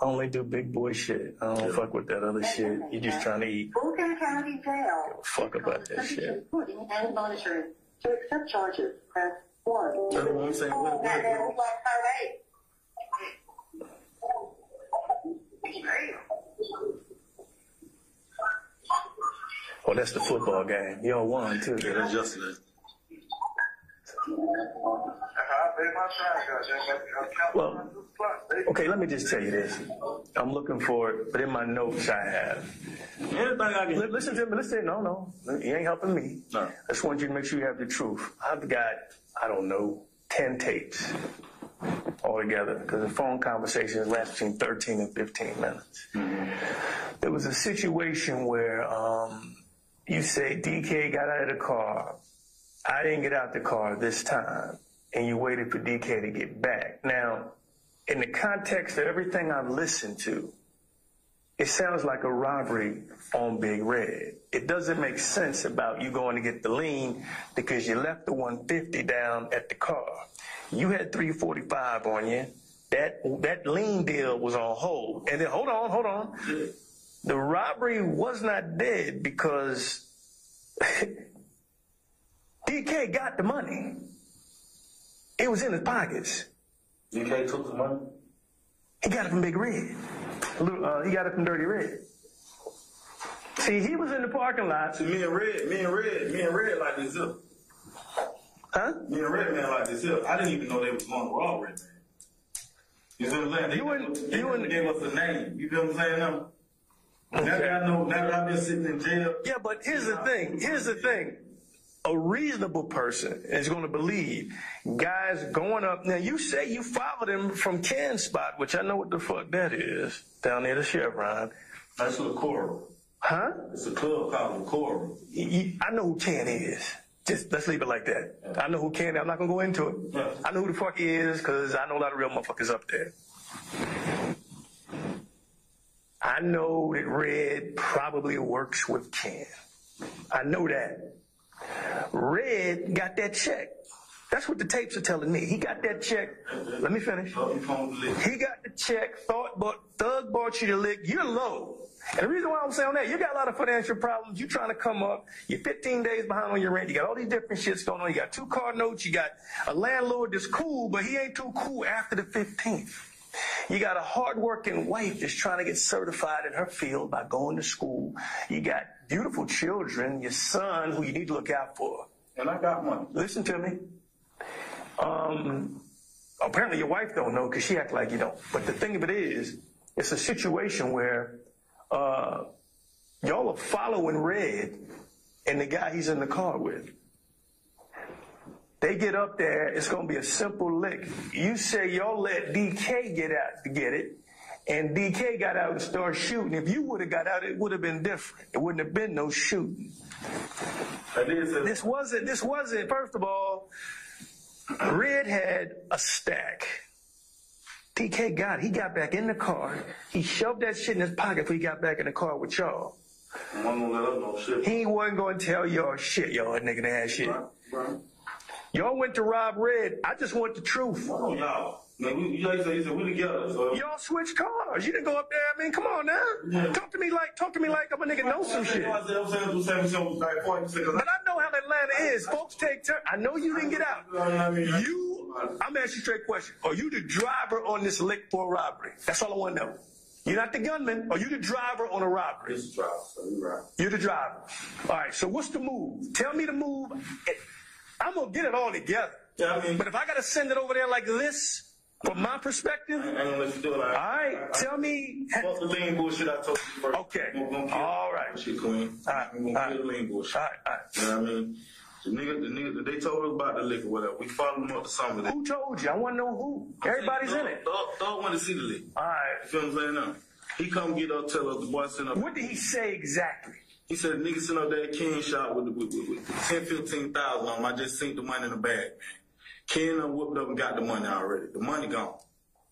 I only do big boy shit. I don't fuck with that other shit. You just trying to eat. Fulton County Jail. Fuck about that shit. Recording and monitoring. To accept charges, press one. That's what I'm saying. What, what, what, gonna turn eight? Oh, that's the football game. Y'all won too. yeah, that's yesterday. I paid my time, goddamn. I count Well, my clock, baby. Okay, let me just tell you this. I'm looking for it, but in my notes I have. Anything I can. Listen to me. Listen. No, no. You ain't helping me. No. I just want you to make sure you have the truth. I've got, I don't know, 10 tapes altogether because the phone conversations last between 13 and 15 minutes. There was a situation where um, you say DK got out of the car. I didn't get out the car this time, and you waited for DK to get back. Now, in the context of everything I've listened to, it sounds like a robbery on Big Red. It doesn't make sense about you going to get the lean because you left the 150 down at the car. You had 345 on you. That that lean deal was on hold. And then hold on, hold on. The robbery was not dead because [laughs] DK got the money. It was in his pockets. DK took the money. He got it from Big Red. Uh, he got it from Dirty Red. See, he was in the parking lot. See, me and Red, me and Red, me and Red like this up. Huh? Me and Red man like this up. I didn't even know they was going to Red man. You see what I'm saying? They, You wouldn't- they you wouldn't- gave us a name. You feel what I'm saying? Now, now that I know, now that I've been sitting in jail, Yeah, but here's the thing. Here's the thing. A reasonable person is going to believe guys going up. Now, you say you followed him from Ken Spot, which I know what the fuck that is, down near the Chevron. that's a coral. Huh? It's a club called the coral. I know who Ken is. Just let's leave it like that. I know who can. Is, I'm not gonna go into it. Yeah. I know who the fuck he is because I know a lot of real motherfuckers up there. I know that Red probably works with Ken. I know that. Red got that check. That's what the tapes are telling me. He got that check. Let me finish. You phone the lick. He got the check. Thought, but Thug bought you the lick. You're low. And the reason why I'm saying that, you got a lot of financial problems. You're trying to come up. You're 15 days behind on your rent. You got all these different shits going on. You got two car notes. You got a landlord that's cool, but he ain't too cool after the 15th. You got a hardworking wife that's trying to get certified in her field by going to school. You got beautiful children, your son who you need to look out for. And I got one. Listen to me. Um, apparently your wife don't know because she act like you don't. But the thing of it is, it's a situation where uh, y'all are following Red and the guy he's in the car with. They get up there, it's gonna be a simple lick. You say y'all let DK get out to get it, and DK got out and started shooting. If you would have got out, it would have been different. It wouldn't have been no shooting. This wasn't, this wasn't, first of all, Red had a stack. DK got it. He got back in the car. He shoved that shit in his pocket before he got back in the car with y'all. I'm gonna let us know shit. He wasn't going to tell y'all shit, y'all nigga ass shit. Right. Y'all went to rob Red. I just want the truth. Oh, y'all. We, you like say, you said we together, so. Y'all switch cars. You didn't go up there. I mean, come on now. Yeah. Talk to me like, talk to me like I'm a nigga know some shit. But I know how Atlanta is. Folks take turn. I know you didn't get out. You, I'm asking you a straight question. Are you the driver on this lick for a robbery? That's all I want to know. You're not the gunman. Are you the driver on a robbery? It's a trial, so you right. You're the driver. All right. So what's the move? Tell me the move. I'm gonna get it all together. Yeah, I mean, But if I gotta send it over there like this, from my perspective, I ain't gonna let you do it. all right. Tell me. Fuck the lean bullshit I told you first. Okay. We're gonna kill All right. Shit, Quinn. All right. We're gonna All kill the right. lean bullshit. All right. All right. You know what I mean? The nigga, the nigga, they told us about the liquor, whatever. We followed them up to some of it. Who told you? I want to know who. Everybody's in it. Dog, dog want to see the lick. All right. You feel what I'm saying now? He come get up, tell us the boy sent up. What did he say exactly? He said, nigga sent up that king shot with, with, with, with 10, 15,000 on him. I just seen the money in the bag, man. Ken done whooped up and got the money already. The money gone.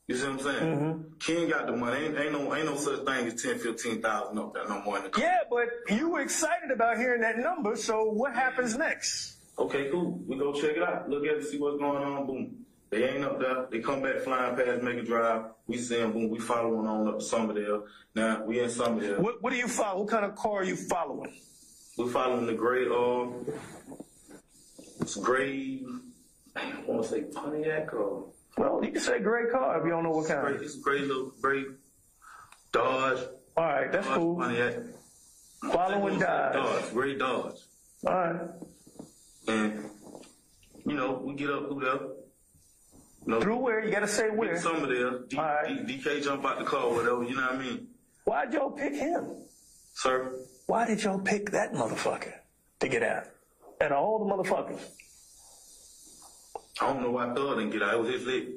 You see what I'm saying? Mm-hmm. Ken got the money. Ain't, ain't no ain't no such thing as 10, 15,000 up there no more in the car. Yeah, but you were excited about hearing that number. So what happens next? Okay, cool. We go check it out. Look at it, see what's going on. Boom. They ain't up there. They come back flying past, make a drive. We see them. Boom. We following on up to Somerdale. Now we in Somerdale. What What do you follow? What kind of car are you following? We following the gray. Uh, it's gray. I want to say Pontiac or Well, you can say gray car if you don't know what kind. It's gray little gray Dodge. All right, that's Dodge cool. Pontiac. Following Dodge. Dodge. Gray Dodge. All right. And you know we get up through there. You know, Through where? You got to say where. get where. Somerdale. D, All right. D, DK jump out the car, whatever. You know what I mean, Why'd y'all pick him? sir? Why did y'all pick that motherfucker to get out? And all the motherfuckers. I don't know why Thug didn't get out. It was his leg.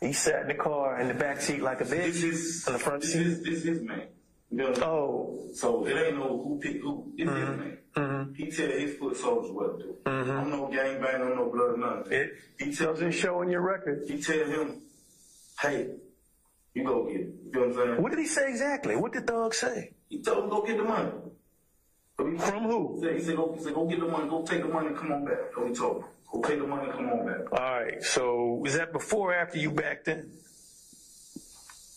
He sat in the car in the back seat like a This bitch. is In the front this seat. is this is man. You know what? Oh, So it ain't no who pick who. It's his Mm-hmm. man. He tell his foot soldiers what to do. I'm no gang bang, I'm no blood, nothing. it he tell doesn't show in your record. he tell him, hey, you go get it. You know what I'm saying? What did he say exactly? What did Thug say? He told him go get the money. From who? He said, he said, go, he said, go get the money, go take the money, and come on back. So he told him, go take the money, and come on back. All right. So is that before or after you backed in?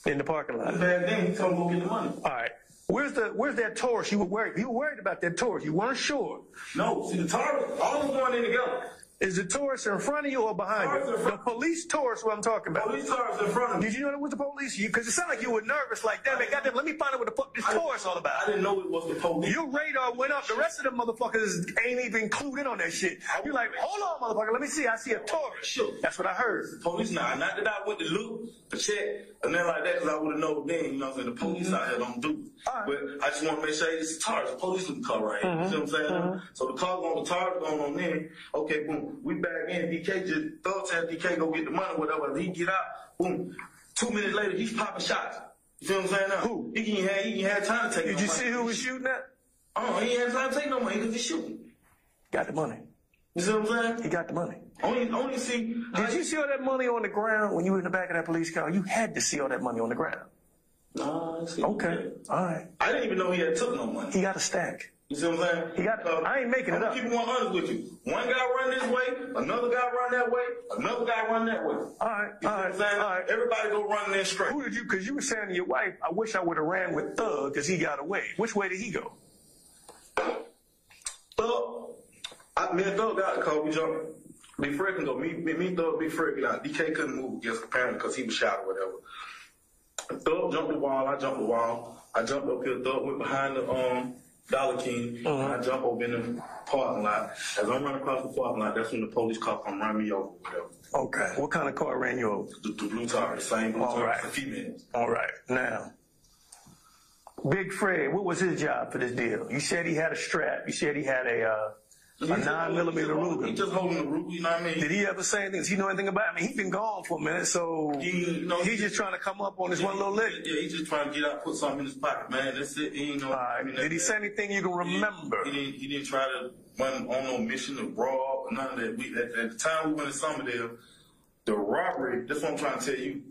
In the parking lot. Back then, he told him go get the money. All right. Where's the Where's that Taurus? You were worried. You were worried about that Taurus. You weren't sure. No, see the Taurus, all was going in together. Is the Taurus in front of you or behind you? The police Taurus, What I'm talking about. Police Taurus in front of me. Did you know it was the police? Because it sounded like you were nervous. Like, damn it, goddamn, let me find out what the fuck this Taurus all about. I didn't know it was the police. Your radar went up. The rest of them motherfuckers ain't even clued in on that shit. You're like, hold on, motherfucker. Let me see. I see a Taurus. Sure. That's what I heard. Police now, not that I went to look, check, and then like that, because I would have known then, you know what I'm saying? The police mm-hmm. out here don't do it. Alright. But I just want to make sure it's a Taurus, a police looking car right here. You see what I'm saying? Mm-hmm. Mm-hmm. So the car going, the Taurus going on there. Okay, boom. We back in. DK just, thought tell DK go get the money, whatever. He get out, boom. Two minutes later, he's popping shots. You feel what I'm saying now? Who? He ain't had, he ain't had time to take Did no you money. see who was shooting at? Oh, he ain't had time to take no money because he's shooting. Got the money. You see what I'm saying? He got the money. Only, only see. Did you see all that money on the ground when you were in the back of that police car? You had to see all that money on the ground. Nah, I Okay, all right. I didn't even know he had took no money. He got a stack. You see what I'm saying? He got- I ain't making it I'm up. keep one honest with you. One guy run this way, another guy run that way, another guy run that way. All right, You all right, all right. Everybody go run there straight. Who did you? Because you were saying to your wife, "I wish I would have ran with Thug because he got away." Which way did he go? Thug, I, me and Thug got car. We jumped. Big Fred can go. Me, me, me Thug, Big Fred out. DK couldn't move against apparently because he was shot or whatever. Thug jumped the wall. I jumped the wall. I jumped up here. Thug went behind the um Dollar King. And I jumped over in the parking lot. As I'm running across the parking lot, that's when the police car come run me over. Whatever. Okay. What kind of car ran you over? The, the blue tire, the same blue All tar. right. All right. Now, Big Fred, what was his job for this deal? You said he had a strap. You said he had a uh, a nine millimeter he hold- He just holding the Ruger. You know what I mean? Did he ever say anything? Does he know anything about? it? I mean, he's been gone for a minute, so He- you know, he's just trying to come up on this one little lick. Yeah, he's just trying to get out, put something in his pocket, man. That's it. He ain't no. All right. I mean, Did he say anything you can remember? He didn't, he didn't try to run on no mission to rob or none of that. We, at, at the time we went to Summerdale, the robbery, that's what I'm trying to tell you.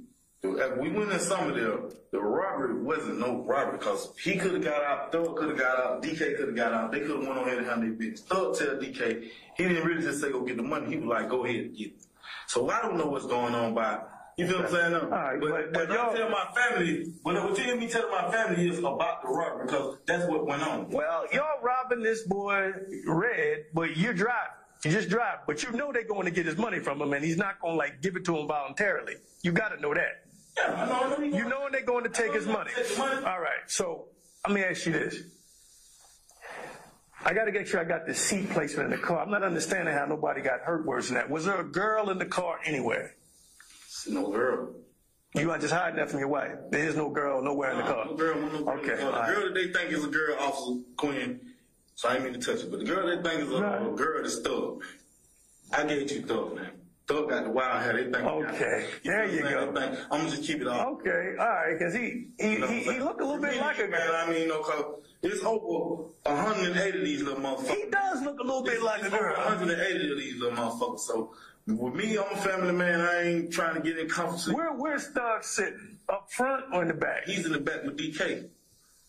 We went in Summerdale, the robbery wasn't no robbery because he could have got out, Thug could have got out, DK could have got out. They could have went on ahead and handled their business. Thug tell DK, he didn't really just say go get the money. He was like, go ahead and get it. So I don't know what's going on by, you feel what I'm saying? No? right, but, but- but, I tell my family, but what you hear me tell my family is about the robbery because that's what went on. Well, y'all robbing this boy Red, but you're driving. You just drive, but you know they're going to get his money from him, and he's not going to like give it to him voluntarily. You got to know that. Yeah, I know, I know he You know they're going to take his money. Take the money. All right. So let me ask you this. I got to get sure I got the seat placement in the car. I'm not understanding how nobody got hurt worse than that. Was there a girl in the car anywhere? No girl. You to just hiding that from your wife? There is no girl nowhere in the car. No girl, no girl. Okay. The girl that they think is a girl, Officer Quinn. So I didn't mean to touch it, but the girl they think is a, Right. girl is Thug. I gave you Thug, man. Thug got the wild hair. They think. Okay. There you go. They think, I'm gonna just keep it off. Okay. All right. Because he he, You know he he looked a little bit like a man. girl. I mean, you know, cause it's over 180 of these little motherfuckers. He does look a little bit like a It's girl. 180 of these little motherfuckers. So with me, I'm a family man. I ain't trying to get in conflict. Where where's Thug sitting? Up front or in the back? He's in the back with DK.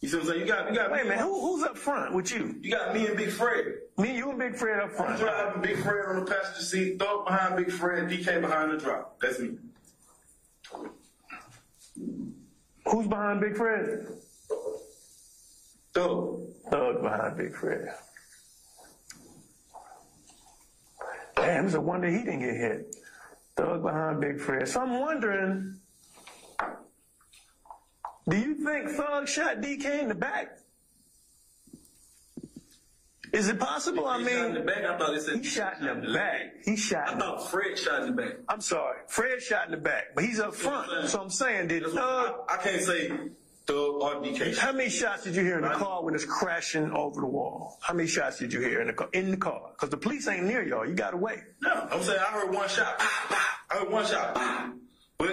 You see what I'm saying? You got, you got. Wait a me minute. and- Who, who's up front with you? You got me and Big Fred. Me, you, and Big Fred up I'm front. driving Big Fred on the passenger seat, Thug behind Big Fred, DK behind the drop. That's me. Who's behind Big Fred? Thug. Thug behind Big Fred. Damn, it's a wonder he didn't get hit. Thug behind Big Fred. So I'm wondering, do you think Thug shot DK in the back? Is it possible? I mean, He shot in the back. I thought they said he shot in the back. He shot. I thought Fred shot in the back. I'm sorry. Fred shot in the back, but he's up front. So I'm saying, did Thug, I, can't say Thug or DK. how many shots did you hear in the car when it's crashing over the wall? How many shots did you hear in the car? In the car? Because the police ain't near y'all. You got to wait. No, I'm saying I heard one shot. I heard one shot. But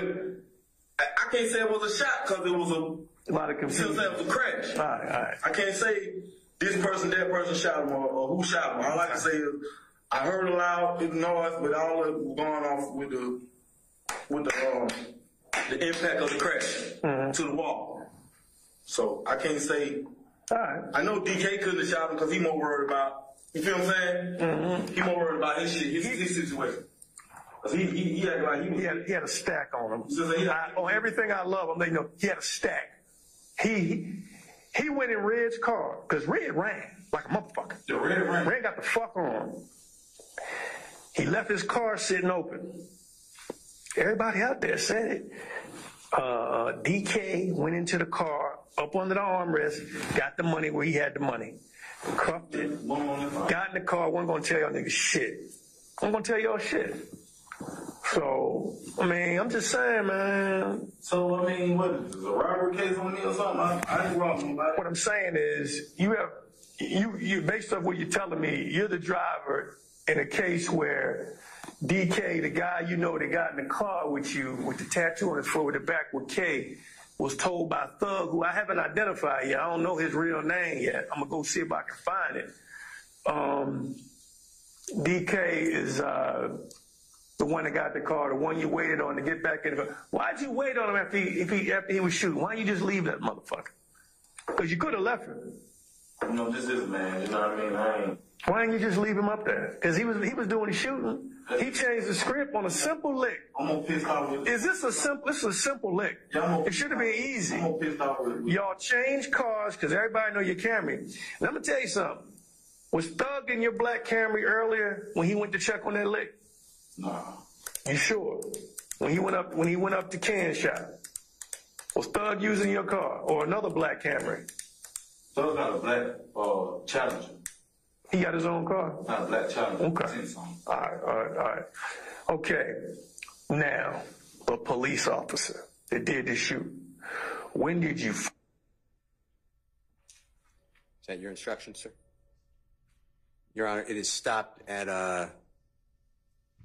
I, can't say it was a shot because it was a. A lot of You see what I'm confusion. It was a crash. All right, all right. I can't say this person, that person shot him, or, or who shot him. All I can say is I heard a loud noise, but all it was going off with the with the um, the impact of the crash to the wall. So I can't say. Right. I know DK couldn't have shot him because he more worried about. You feel what I'm saying? He more worried about his shit, his, his situation. 'Cause he he he acted like he was. He had, he had a stack on him. I, on everything I love, I'm letting you know, he had a stack. He he went in Red's car because Red ran like a motherfucker. The red ran. Red got the fuck on. He left his car sitting open. Everybody out there said it. Uh, DK went into the car, up under the armrest, got the money where he had the money, cuffed it, Boom on the phone. got in the car, wasn't gonna tell y'all niggas shit. I'm gonna tell y'all shit. So, I mean, I'm just saying, man, So I mean, what is this, a robbery case on me or something? I, I ain't nobody. what I'm saying is, you have, you, you, based off what you're telling me, you're the driver in a case where DK, the guy you know that got in the car with you, with the tattoo on his foot with the back with K, was told by Thug, who I haven't identified yet. I don't know his real name yet. I'm gonna go see if I can find it. Um, DK is uh, the one that got the car, the one you waited on to get back in the car. Why'd you wait on him after he, if he, after he was shooting? Why don't you just leave that motherfucker? Because you could have left him. You know, this is man. You know what I mean? I ain't. Why didn't you just leave him up there? Because he was he was doing the shooting. He changed the script on a simple lick. I'm more pissed off with. Is this a simple? This is a simple lick. Yeah, I'm It should have been I'm easy. more pissed off with. Y'all change cars because everybody know your Camry. Let me tell you something. Was Thug in your black Camry earlier when he went to check on that lick? Nah. You sure? When he went up when he went up to can shop. Was Thug using your car or another black Camry? So got a black uh, challenger. He got his own car. Not a black challenger. Okay. All right, all right, all right. Okay. Now, a police officer that did the shoot. When did you Is that your instruction, sir? Your Honor, it is stopped at uh,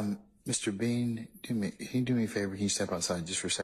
um, Mr. Bean, do me, can you do me a favor? Can you step outside just for a second?